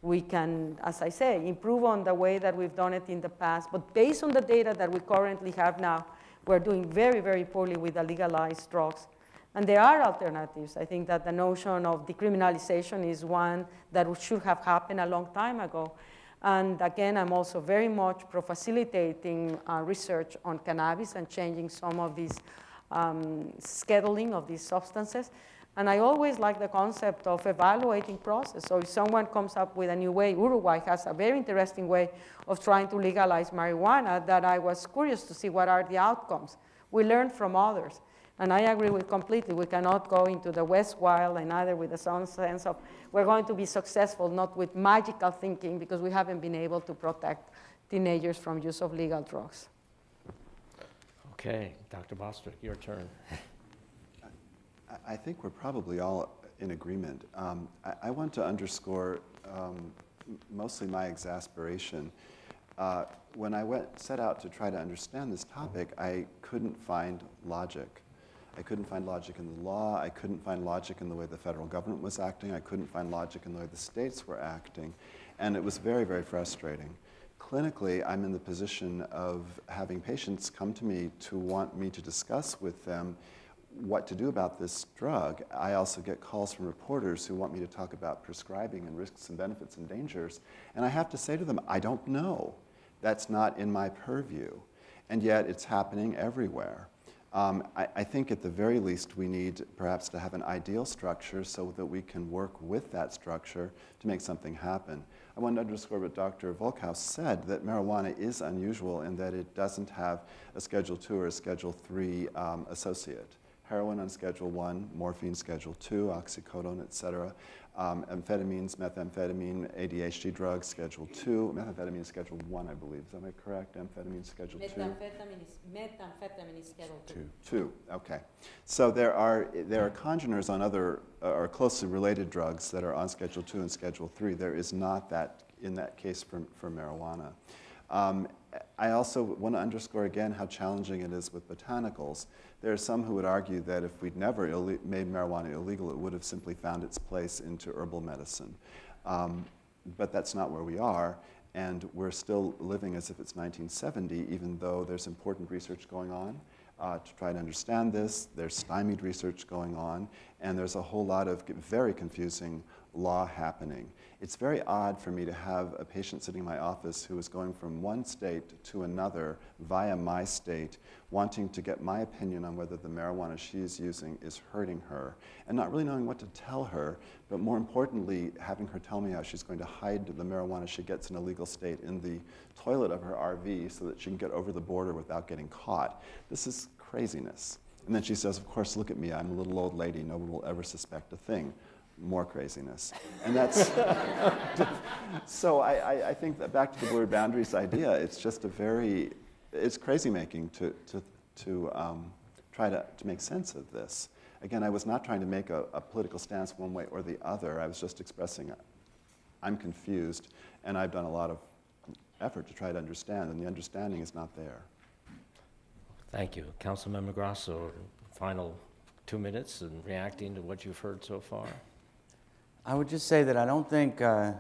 We can, as I say, improve on the way that we've done it in the past, but based on the data that we currently have now, we're doing very, very poorly with the legalized drugs. And there are alternatives. I think that the notion of decriminalization is one that should have happened a long time ago. And again, I'm also very much pro facilitating uh, research on cannabis and changing some of these um, scheduling of these substances. And I always like the concept of evaluating process. So if someone comes up with a new way, Uruguay has a very interesting way of trying to legalize marijuana that I was curious to see what are the outcomes. We learn from others. And I agree with completely, we cannot go into the West Wild and either with the sense of we're going to be successful, not with magical thinking, because we haven't been able to protect teenagers from use of legal drugs. Okay, Dr. Bostwick, your turn. I think we're probably all in agreement. Um, I, I, want to underscore um, mostly my exasperation. Uh, when I went, set out to try to understand this topic, I couldn't find logic. I couldn't find logic in the law. I couldn't find logic in the way the federal government was acting. I couldn't find logic in the way the states were acting. And it was very, very frustrating. Clinically, I'm in the position of having patients come to me to want me to discuss with them what to do about this drug. I also get calls from reporters who want me to talk about prescribing and risks and benefits and dangers. And I have to say to them, I don't know. That's not in my purview. And yet it's happening everywhere. Um, I, I, think at the very least we need perhaps to have an ideal structure so that we can work with that structure to make something happen. I want to underscore what Dr. Volkow's said, that marijuana is unusual in that it doesn't have a Schedule 2 or a Schedule 3 um, associate heroin on Schedule 1, morphine Schedule 2, oxycodone, et cetera. Um, amphetamines, methamphetamine, ADHD drugs, Schedule 2. Methamphetamine Schedule 1, I believe. Is that correct? Amphetamine Schedule 2? Methamphetamine is, methamphetamine is Schedule 2. 2, okay. So there are, there are congeners on other, uh, or closely related drugs that are on Schedule 2 and Schedule 3. There is not that in that case for, for marijuana. Um, I also want to underscore again how challenging it is with botanicals. There are some who would argue that if we'd never made marijuana illegal, it would have simply found its place into herbal medicine. Um, but that's not where we are, and we're still living as if it's 1970, even though there's important research going on uh, to try to understand this. There's stymied research going on, and there's a whole lot of very confusing law happening. It's very odd for me to have a patient sitting in my office who is going from one state to another via my state, wanting to get my opinion on whether the marijuana she is using is hurting her, and not really knowing what to tell her, but more importantly, having her tell me how she's going to hide the marijuana she gets in a legal state in the toilet of her RV so that she can get over the border without getting caught. This is craziness. And then she says, Of course, look at me, I'm a little old lady, no one will ever suspect a thing more craziness. And that's, so I, I, I, think that back to the blurred boundaries idea, it's just a very, it's crazy making to, to, to um, try to, to make sense of this. Again, I was not trying to make a, a political stance one way or the other. I was just expressing, I'm confused, and I've done a lot of effort to try to understand, and the understanding is not there. Thank you. Councilmember Grosso, final two minutes and reacting to what you've heard so far. I would just say that I don't think uh,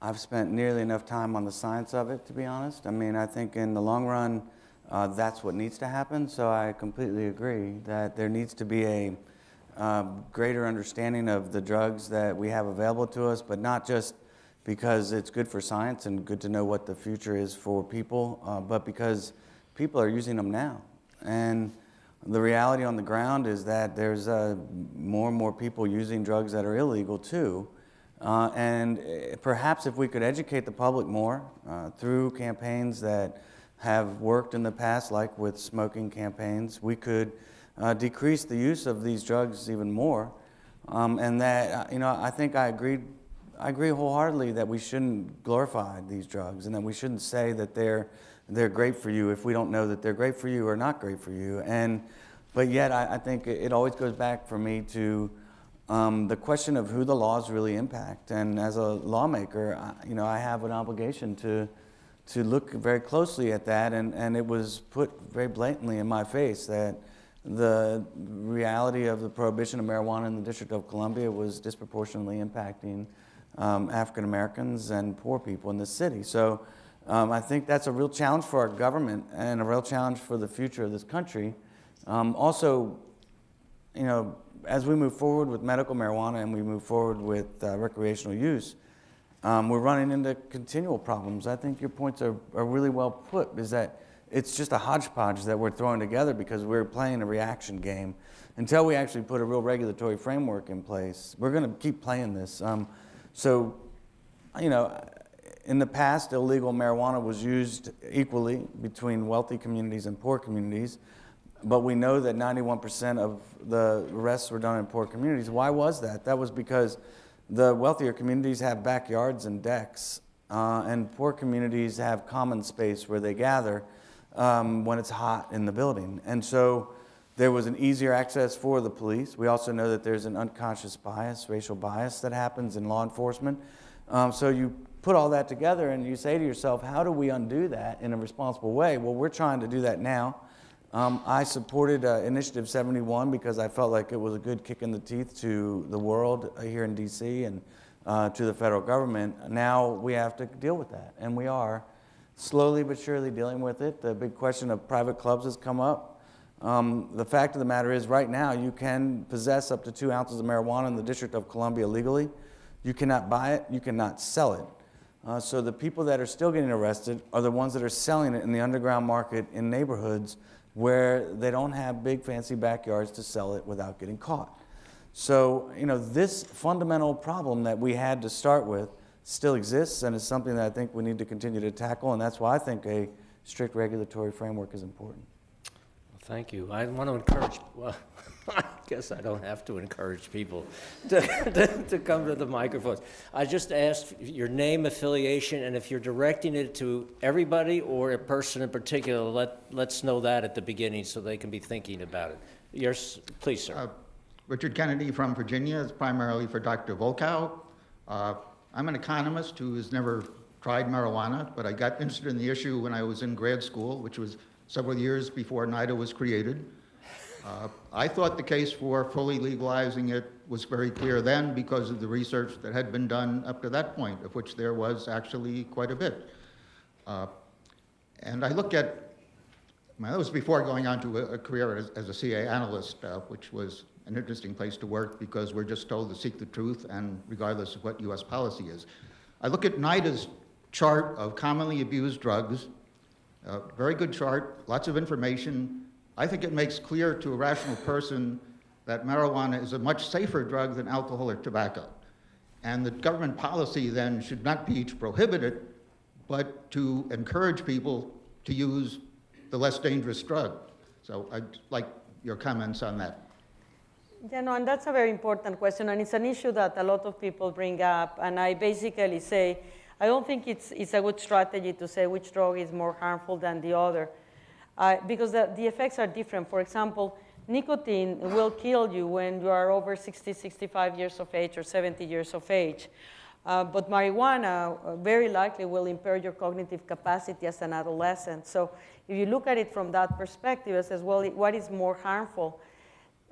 I've spent nearly enough time on the science of it, to be honest. I mean, I think in the long run, uh, that's what needs to happen. So I completely agree that there needs to be a uh, greater understanding of the drugs that we have available to us, but not just because it's good for science and good to know what the future is for people, uh, but because people are using them now. And the reality on the ground is that there's uh, more and more people using drugs that are illegal too. Uh, and eh, perhaps if we could educate the public more uh, through campaigns that have worked in the past, like with smoking campaigns, we could uh, decrease the use of these drugs even more. Um, and that, uh, you know, I think I agree, I agree wholeheartedly that we shouldn't glorify these drugs and that we shouldn't say that they're they're great for you if we don't know that they're great for you or not great for you. And, but yet, I, I think it always goes back for me to um, the question of who the laws really impact. And as a lawmaker, I, you know, I have an obligation to, to look very closely at that. And, and it was put very blatantly in my face that the reality of the prohibition of marijuana in the District of Columbia was disproportionately impacting um, African Americans and poor people in the city. So um, I think that's a real challenge for our government and a real challenge for the future of this country. Um, also, you know, as we move forward with medical marijuana and we move forward with uh, recreational use, um, we're running into continual problems. I think your points are, are really well put, is that it's just a hodgepodge that we're throwing together because we're playing a reaction game. Until we actually put a real regulatory framework in place, we're going to keep playing this. Um, so, you know, in the past, illegal marijuana was used equally between wealthy communities and poor communities, but we know that 91% of the arrests were done in poor communities. Why was that? That was because the wealthier communities have backyards and decks, uh, and poor communities have common space where they gather um, when it's hot in the building. And so there was an easier access for the police. We also know that there's an unconscious bias, racial bias, that happens in law enforcement. Um, so you put all that together and you say to yourself, how do we undo that in a responsible way? Well, we're trying to do that now. Um, I supported uh, Initiative 71 because I felt like it was a good kick in the teeth to the world uh, here in DC and uh, to the federal government. Now we have to deal with that, and we are slowly but surely dealing with it. The big question of private clubs has come up. Um, the fact of the matter is, right now, you can possess up to two ounces of marijuana in the District of Columbia legally. You cannot buy it, you cannot sell it. Uh, so the people that are still getting arrested are the ones that are selling it in the underground market in neighborhoods where they don't have big fancy backyards to sell it without getting caught. So, you know, this fundamental problem that we had to start with still exists and is something that I think we need to continue to tackle, and that's why I think a strict regulatory framework is important. Thank you. I want to encourage, well, I guess I don't have to encourage people to, to, to, come to the microphones. I just asked your name, affiliation, and if you're directing it to everybody or a person in particular, let, let's know that at the beginning so they can be thinking about it. Yours, please, sir. Uh, Richard Kennedy from Virginia is primarily for Dr. Volkow. Uh, I'm an economist who has never tried marijuana, but I got interested in the issue when I was in grad school, which was several years before NIDA was created. Uh, I thought the case for fully legalizing it was very clear then because of the research that had been done up to that point, of which there was actually quite a bit. Uh, and I look at, well, that was before going on to a, a career as, as, a CIA analyst, uh, which was an interesting place to work because we're just told to seek the truth and regardless of what US policy is. I look at NIDA's chart of commonly abused drugs, uh, very good chart, lots of information, I think it makes clear to a rational person that marijuana is a much safer drug than alcohol or tobacco. And the government policy then should not be to prohibit it, but to encourage people to use the less dangerous drug. So I'd like your comments on that. Yeah, no, and that's a very important question, and it's an issue that a lot of people bring up. And I basically say, I don't think it's, it's a good strategy to say which drug is more harmful than the other uh, because the, the effects are different. For example, nicotine will kill you when you are over 60, 65 years of age or 70 years of age. Uh, but marijuana uh, very likely will impair your cognitive capacity as an adolescent. So if you look at it from that perspective, it says, well, what is more harmful?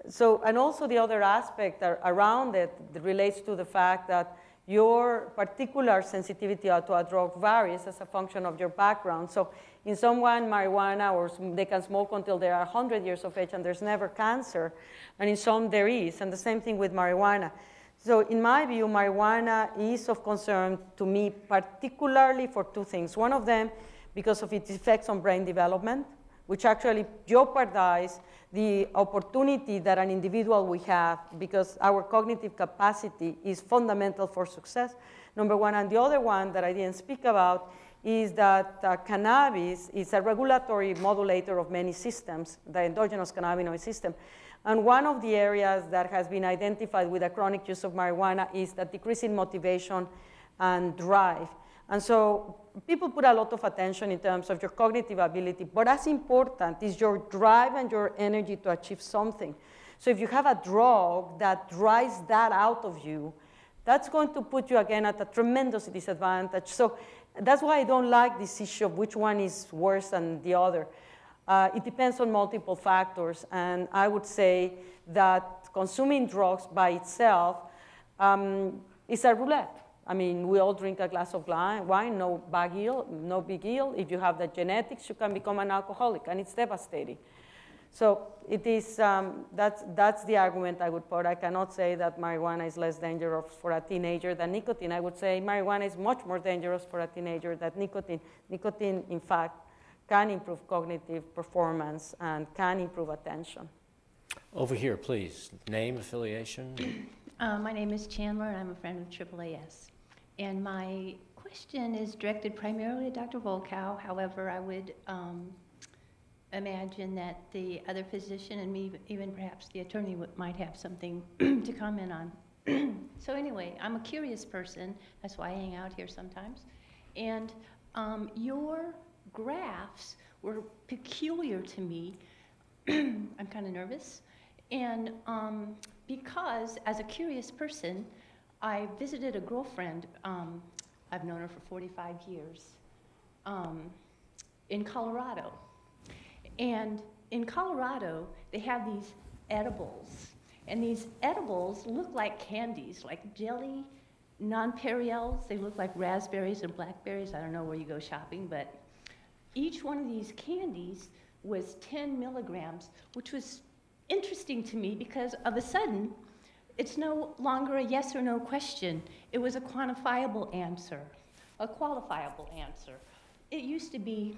So, and also the other aspect around it relates to the fact that your particular sensitivity to a drug varies as a function of your background. So in someone, marijuana, or they can smoke until they are 100 years of age and there's never cancer. And in some, there is. And the same thing with marijuana. So, in my view, marijuana is of concern to me, particularly for two things. One of them, because of its effects on brain development, which actually jeopardize the opportunity that an individual will have because our cognitive capacity is fundamental for success, number one. And the other one that I didn't speak about is that uh, cannabis is a regulatory modulator of many systems, the endogenous cannabinoid system. And one of the areas that has been identified with the chronic use of marijuana is the decrease in motivation and drive. And so people put a lot of attention in terms of your cognitive ability, but as important is your drive and your energy to achieve something. So if you have a drug that drives that out of you, that's going to put you again at a tremendous disadvantage. So that's why I don't like this issue of which one is worse than the other. Uh, it depends on multiple factors, and I would say that consuming drugs by itself um, is a roulette. I mean, we all drink a glass of wine, no big deal, no big deal. If you have the genetics, you can become an alcoholic, and it's devastating. So it is, um, that's, that's the argument I would put. I cannot say that marijuana is less dangerous for a teenager than nicotine. I would say marijuana is much more dangerous for a teenager than nicotine. Nicotine, in fact, can improve cognitive performance and can improve attention. Over here, please. Name, affiliation? Uh, my name is Chandler, and I'm a friend of AAAS. And my question is directed primarily to Dr. Volkow. However, I would um, imagine that the other physician and me, even perhaps the attorney might have something to comment on. so anyway, I'm a curious person. That's why I hang out here sometimes. And um, your graphs were peculiar to me. I'm kind of nervous. And um, because, as a curious person, I visited a girlfriend, um, I've known her for 45 years, um, in Colorado. And in Colorado, they have these edibles. And these edibles look like candies, like jelly, nonpareils. They look like raspberries and blackberries. I don't know where you go shopping, but each one of these candies was 10 milligrams, which was interesting to me because of a sudden, it's no longer a yes or no question. It was a quantifiable answer, a qualifiable answer. It used to be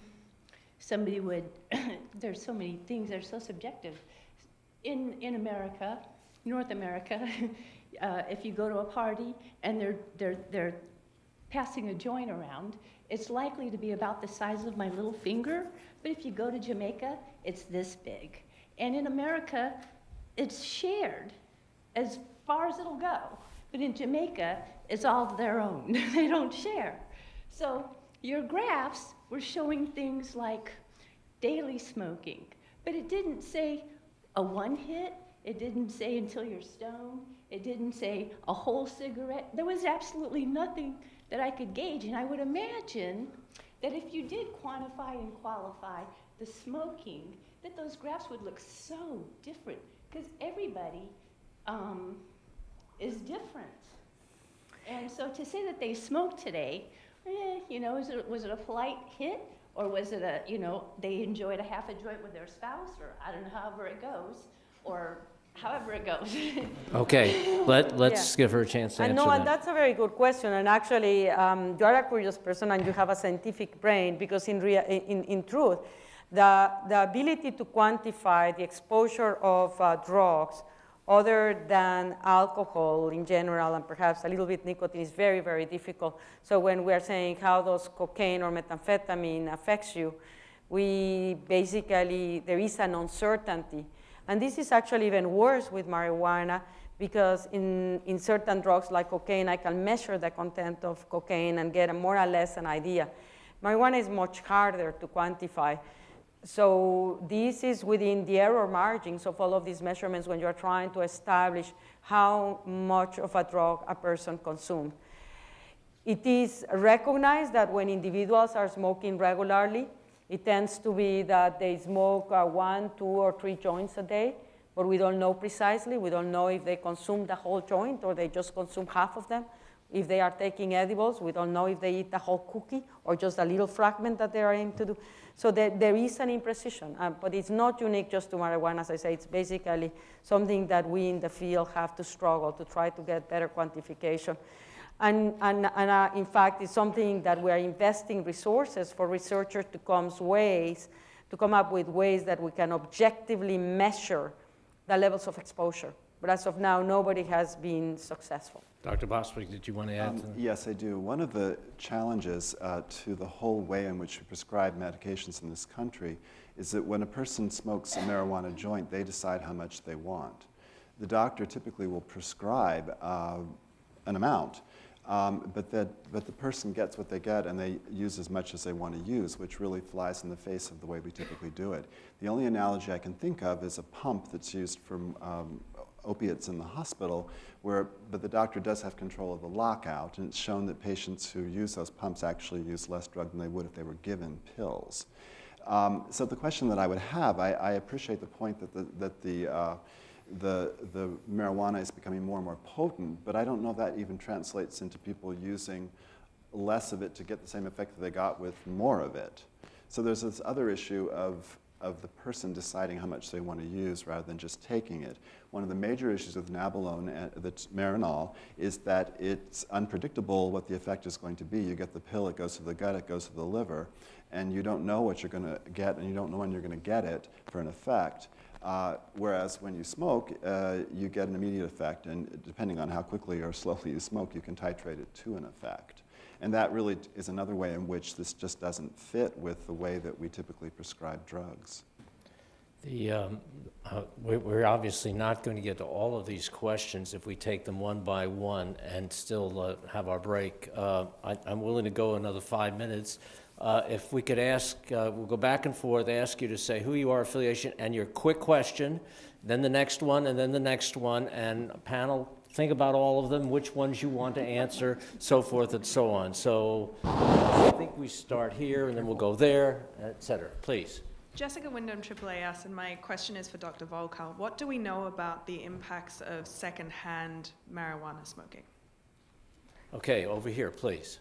somebody would, there's so many things that are so subjective. In, in America, North America, uh, if you go to a party and they're, they're, they're passing a joint around, it's likely to be about the size of my little finger, but if you go to Jamaica, it's this big. And in America, it's shared as far as it'll go. But in Jamaica, it's all their own. they don't share. So your graphs were showing things like daily smoking, but it didn't say a one hit, it didn't say until you're stoned, it didn't say a whole cigarette. There was absolutely nothing that I could gauge. And I would imagine that if you did quantify and qualify the smoking, that those graphs would look so different because everybody um, is different. And so to say that they smoked today, eh, you know, is it, was it a polite hit? Or was it a, you know, they enjoyed a half a joint with their spouse, or I don't know, however it goes, or however it goes. Okay, let, let's give her a chance to I answer know, and that. that's a very good question. And actually, um, you are a curious person and you have a scientific brain because, in, rea- in, in truth, the, the ability to quantify the exposure of uh, drugs other than alcohol in general and perhaps a little bit nicotine is very, very difficult. So, when we're saying how does cocaine or methamphetamine affects you, we basically, there is an uncertainty. And this is actually even worse with marijuana because in, in certain drugs like cocaine, I can measure the content of cocaine and get a more or less an idea. Marijuana is much harder to quantify. So this is within the error margins of all of these measurements when you're trying to establish how much of a drug a person consumed. It is recognized that when individuals are smoking regularly, it tends to be that they smoke uh, one, two, or three joints a day, but we don't know precisely. We don't know if they consume the whole joint or they just consume half of them. If they are taking edibles, we don't know if they eat the whole cookie or just a little fragment that they are aiming to do. So there, there is an imprecision, uh, but it's not unique just to marijuana. As I say, it's basically something that we in the field have to struggle to try to get better quantification. And, and, and uh, in fact, it's something that we are investing resources for researchers to come ways, to come up with ways that we can objectively measure the levels of exposure. But as of now, nobody has been successful. Dr. Bostwick, did you want to add to Um, that? Yes, I do. One of the challenges uh, to the whole way in which we prescribe medications in this country is that when a person smokes a marijuana joint, they decide how much they want. The doctor typically will prescribe uh, an amount, um, but, that, but the person gets what they get and they use as much as they want to use, which really flies in the face of the way we typically do it. The only analogy I can think of is a pump that's used for um, opiates in the hospital, where, but the doctor does have control of the lockout, and it's shown that patients who use those pumps actually use less drug than they would if they were given pills. Um, so the question that I would have, I, I appreciate the point that the, that the, uh, the, the marijuana is becoming more and more potent, but I don't know if that even translates into people using less of it to get the same effect that they got with more of it. So there's this other issue of, of the person deciding how much they want to use rather than just taking it. One of the major issues with nabilone, and that's Marinol, is that it's unpredictable what the effect is going to be. You get the pill, it goes to the gut, it goes to the liver, and you don't know what you're going to get, and you don't know when you're going to get it for an effect. Uh, whereas when you smoke, uh, you get an immediate effect, and depending on how quickly or slowly you smoke, you can titrate it to an effect. And that really is another way in which this just doesn't fit with the way that we typically prescribe drugs. The, um, uh, we- We're obviously not going to get to all of these questions if we take them one by one and still uh, have our break. Uh, I- I'm willing to go another five minutes. Uh, If we could ask, uh, we'll go back and forth, ask you to say who you are, affiliation, and your quick question, then the next one, and then the next one, and panel, think about all of them, which ones you want to answer, so forth and so on. So I think we start here, and then we'll go there, et cetera. Please. Jessica Wyndham, AAAS, and my question is for Dr. Volkow. What do we know about the impacts of secondhand marijuana smoking? Okay, over here, please.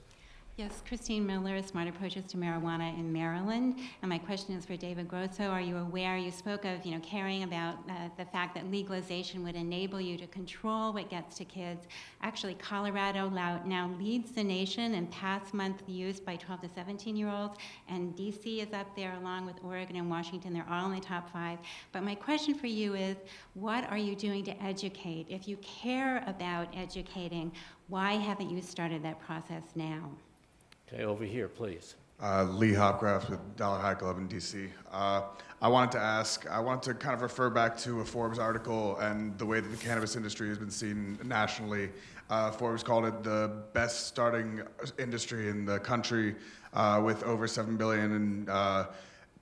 Yes, Christine Miller, Smart Approaches to Marijuana in Maryland. And my question is for David Grosso. Are you aware, you spoke of, you know, caring about uh, the fact that legalization would enable you to control what gets to kids. Actually, Colorado now- now leads the nation in past month use by 12 to 17 year olds, and DC is up there along with Oregon and Washington. They're all in the top five. But my question for you is, what are you doing to educate? If you care about educating, why haven't you started that process now? Okay, over here, please. Uh, Lee Hopcraft with Dollar High Club in DC. Uh, I wanted to ask, I wanted to kind of refer back to a Forbes article and the way that the cannabis industry has been seen nationally. Uh, Forbes called it the best starting industry in the country uh, with over 7 billion in uh,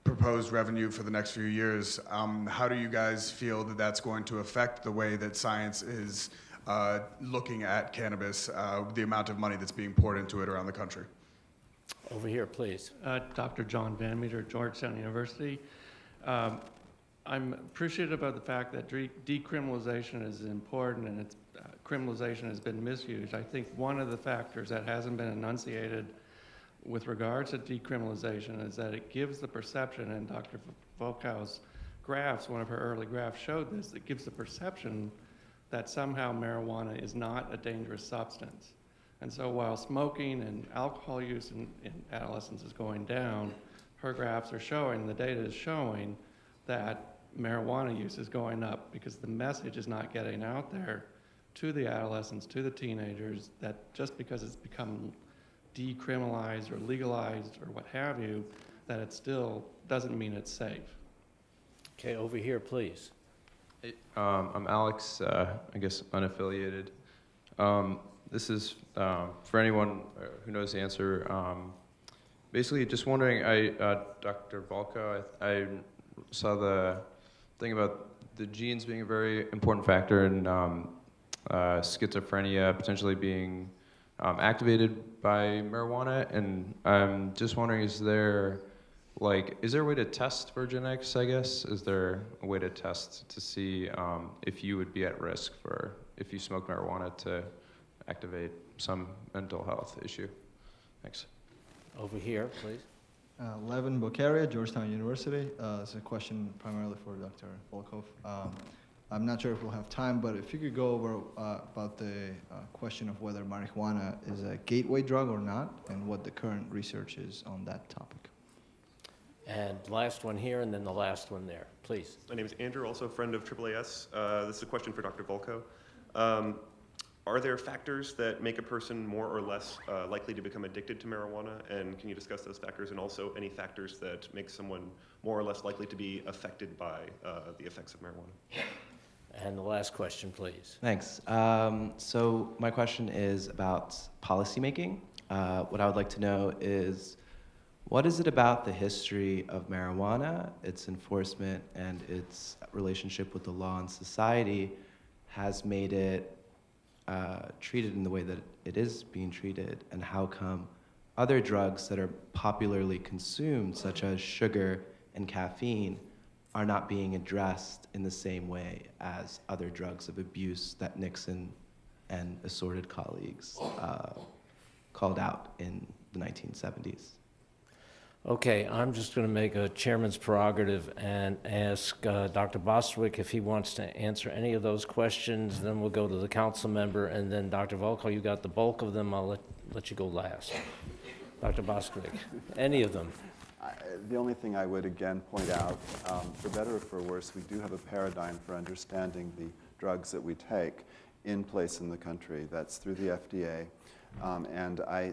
proposed revenue for the next few years. Um, how do you guys feel that that's going to affect the way that science is uh, looking at cannabis, the amount of money that's being poured into it around the country? Over here, please. Uh, Dr. John Van Meter, Georgetown University. Um, I'm appreciative of the fact that de- decriminalization is important and it's, uh, criminalization has been misused. I think one of the factors that hasn't been enunciated with regards to decriminalization is that it gives the perception, and Dr. Volkow's graphs, one of her early graphs showed this, it gives the perception that somehow marijuana is not a dangerous substance. And so while smoking and alcohol use in, in adolescents is going down, her graphs are showing, the data is showing that marijuana use is going up because the message is not getting out there to the adolescents, to the teenagers, that just because it's become decriminalized or legalized or what have you, that it still doesn't mean it's safe. Okay, over here, please. Um, I'm Alex, uh, I guess unaffiliated. Um, this is um, for anyone uh, who knows the answer. Um, basically, just wondering, I, uh, Dr. Volkow, I, I, saw the thing about the genes being a very important factor in um, uh, schizophrenia potentially being um, activated by marijuana, and I'm just wondering, is there like, is there a way to test for genetics, I guess? Is there a way to test to see um, if you would be at risk for, if you smoke marijuana to activate some mental health issue? Thanks. Over here, please. Uh, Levin Bokaria, Georgetown University. Uh, this is a question primarily for Dr. Volkow. Um, I'm not sure if we'll have time, but if you could go over uh, about the uh, question of whether marijuana is a gateway drug or not, and what the current research is on that topic. And last one here, and then the last one there, please. My name is Andrew, also a friend of AAAS. Uh, this is a question for Dr. Volkow. Um, are there factors that make a person more or less uh, likely to become addicted to marijuana? And can you discuss those factors? And also any factors that make someone more or less likely to be affected by uh, the effects of marijuana? And the last question, please. Thanks. Um, so my question is about policymaking. Uh, what I would like to know is what is it about the history of marijuana, its enforcement, and its relationship with the law and society has made it uh, treated in the way that it is being treated, and how come other drugs that are popularly consumed, such as sugar and caffeine, are not being addressed in the same way as other drugs of abuse that Nixon and assorted colleagues uh, called out in the 1970s. Okay, I'm just going to make a chairman's prerogative and ask uh, Dr. Bostwick if he wants to answer any of those questions. Then we'll go to the council member, and then Dr. Volkow, you got the bulk of them. I'll let, let you go last. Dr. Bostwick, any of them. I, the only thing I would again point out, um, for better or for worse, we do have a paradigm for understanding the drugs that we take in place in the country. That's through the FDA. Um, and I,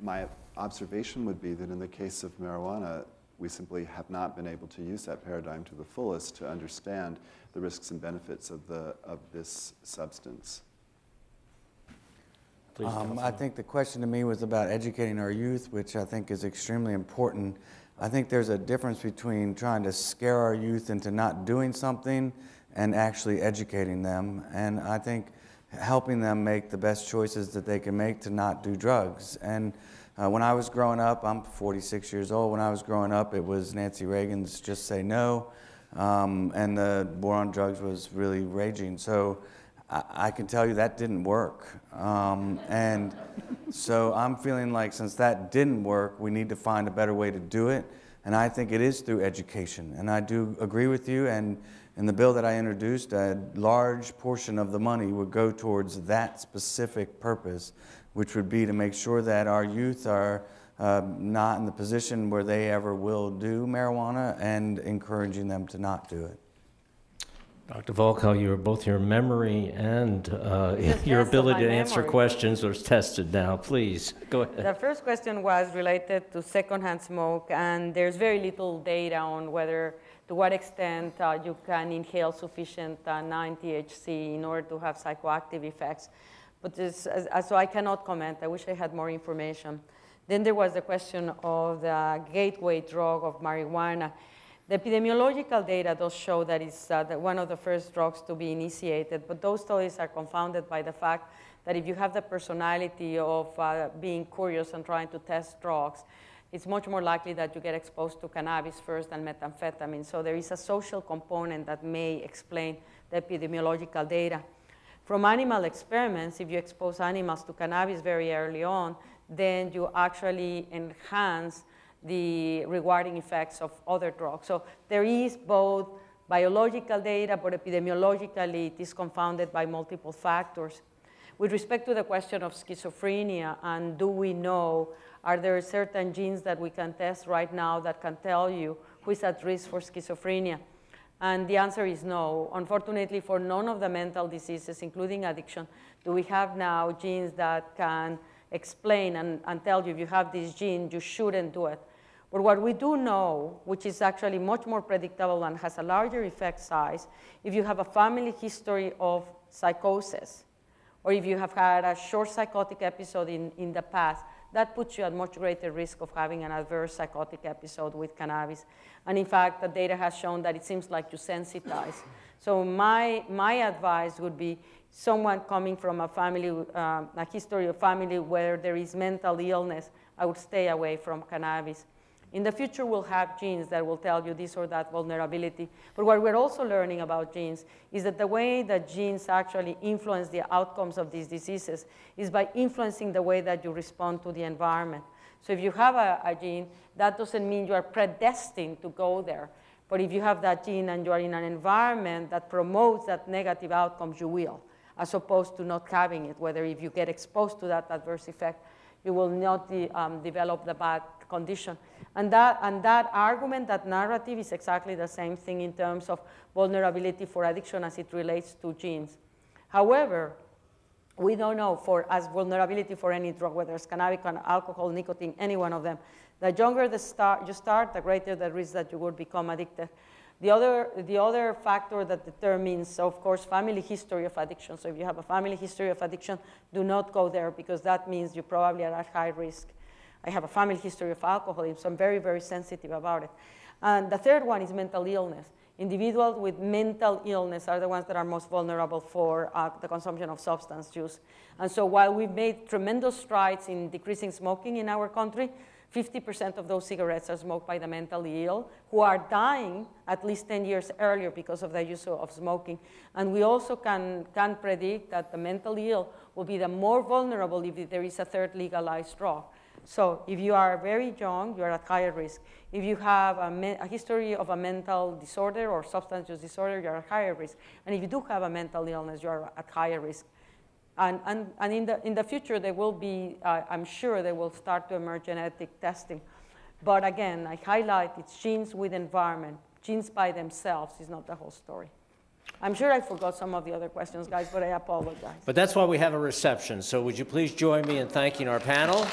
my observation would be that in the case of marijuana, we simply have not been able to use that paradigm to the fullest to understand the risks and benefits of, the, of this substance. Um, I think the question to me was about educating our youth, which I think is extremely important. I think there's a difference between trying to scare our youth into not doing something and actually educating them. And I think helping them make the best choices that they can make to not do drugs. And uh, when I was growing up, I'm 46 years old. When I was growing up, it was Nancy Reagan's "Just Say No," um, and the war on drugs was really raging. So I, I can tell you that didn't work. Um, and so I'm feeling like since that didn't work, we need to find a better way to do it. And I think it is through education. And I do agree with you. And in the bill that I introduced, a large portion of the money would go towards that specific purpose which would be to make sure that our youth are uh, not in the position where they ever will do marijuana and encouraging them to not do it. Dr. Volkow, your, both your memory and uh, your ability to answer memory. questions are tested now. Please, go ahead. The first question was related to secondhand smoke, and there's very little data on whether, to what extent uh, you can inhale sufficient uh, 9-THC in order to have psychoactive effects. But this, so I cannot comment. I wish I had more information. Then there was the question of the gateway drug of marijuana. The epidemiological data does show that it's uh, one of the first drugs to be initiated, but those studies are confounded by the fact that if you have the personality of uh, being curious and trying to test drugs, it's much more likely that you get exposed to cannabis first than methamphetamine. So there is a social component that may explain the epidemiological data. From animal experiments, if you expose animals to cannabis very early on, then you actually enhance the rewarding effects of other drugs. So there is both biological data, but epidemiologically it is confounded by multiple factors. With respect to the question of schizophrenia and do we know, are there certain genes that we can test right now that can tell you who is at risk for schizophrenia? And the answer is no. Unfortunately, for none of the mental diseases, including addiction, do we have now genes that can explain and, and tell you if you have this gene, you shouldn't do it. But what we do know, which is actually much more predictable and has a larger effect size, if you have a family history of psychosis, or if you have had a short psychotic episode in, in the past, that puts you at much greater risk of having an adverse psychotic episode with cannabis. And in fact, the data has shown that it seems like you sensitize. So my, my advice would be someone coming from a family, uh, a history of family where there is mental illness, I would stay away from cannabis. In the future, we'll have genes that will tell you this or that vulnerability. But what we're also learning about genes is that the way that genes actually influence the outcomes of these diseases is by influencing the way that you respond to the environment. So if you have a, a gene, that doesn't mean you are predestined to go there. But if you have that gene and you are in an environment that promotes that negative outcomes, you will, as opposed to not having it, whether if you get exposed to that adverse effect, you will not de um, develop the bad condition. And that, and that argument, that narrative is exactly the same thing in terms of vulnerability for addiction as it relates to genes. However, we don't know for as vulnerability for any drug, whether it's cannabis, alcohol, nicotine, any one of them. The younger the start, you start, the greater the risk that you will become addicted. The other, the other factor that determines, of course, family history of addiction. So if you have a family history of addiction, do not go there because that means you probably are at high risk. I have a family history of alcoholism, so I'm very, very sensitive about it. And the third one is mental illness. Individuals with mental illness are the ones that are most vulnerable for uh, the consumption of substance use. And so while we've made tremendous strides in decreasing smoking in our country, 50% of those cigarettes are smoked by the mentally ill who are dying at least 10 years earlier because of the use of smoking. And we also can, can predict that the mentally ill will be the more vulnerable if there is a third legalized drug. So if you are very young, you are at higher risk. If you have a, a, history of a mental disorder or substance use disorder, you are at higher risk. And if you do have a mental illness, you are at higher risk. And, and, and in, the, in the future, there will be, uh, I'm sure there will start to emerge genetic testing. But again, I highlight it's genes with environment. Genes by themselves is not the whole story. I'm sure I forgot some of the other questions, guys, but I apologize. But that's why we have a reception. So would you please join me in thanking our panel?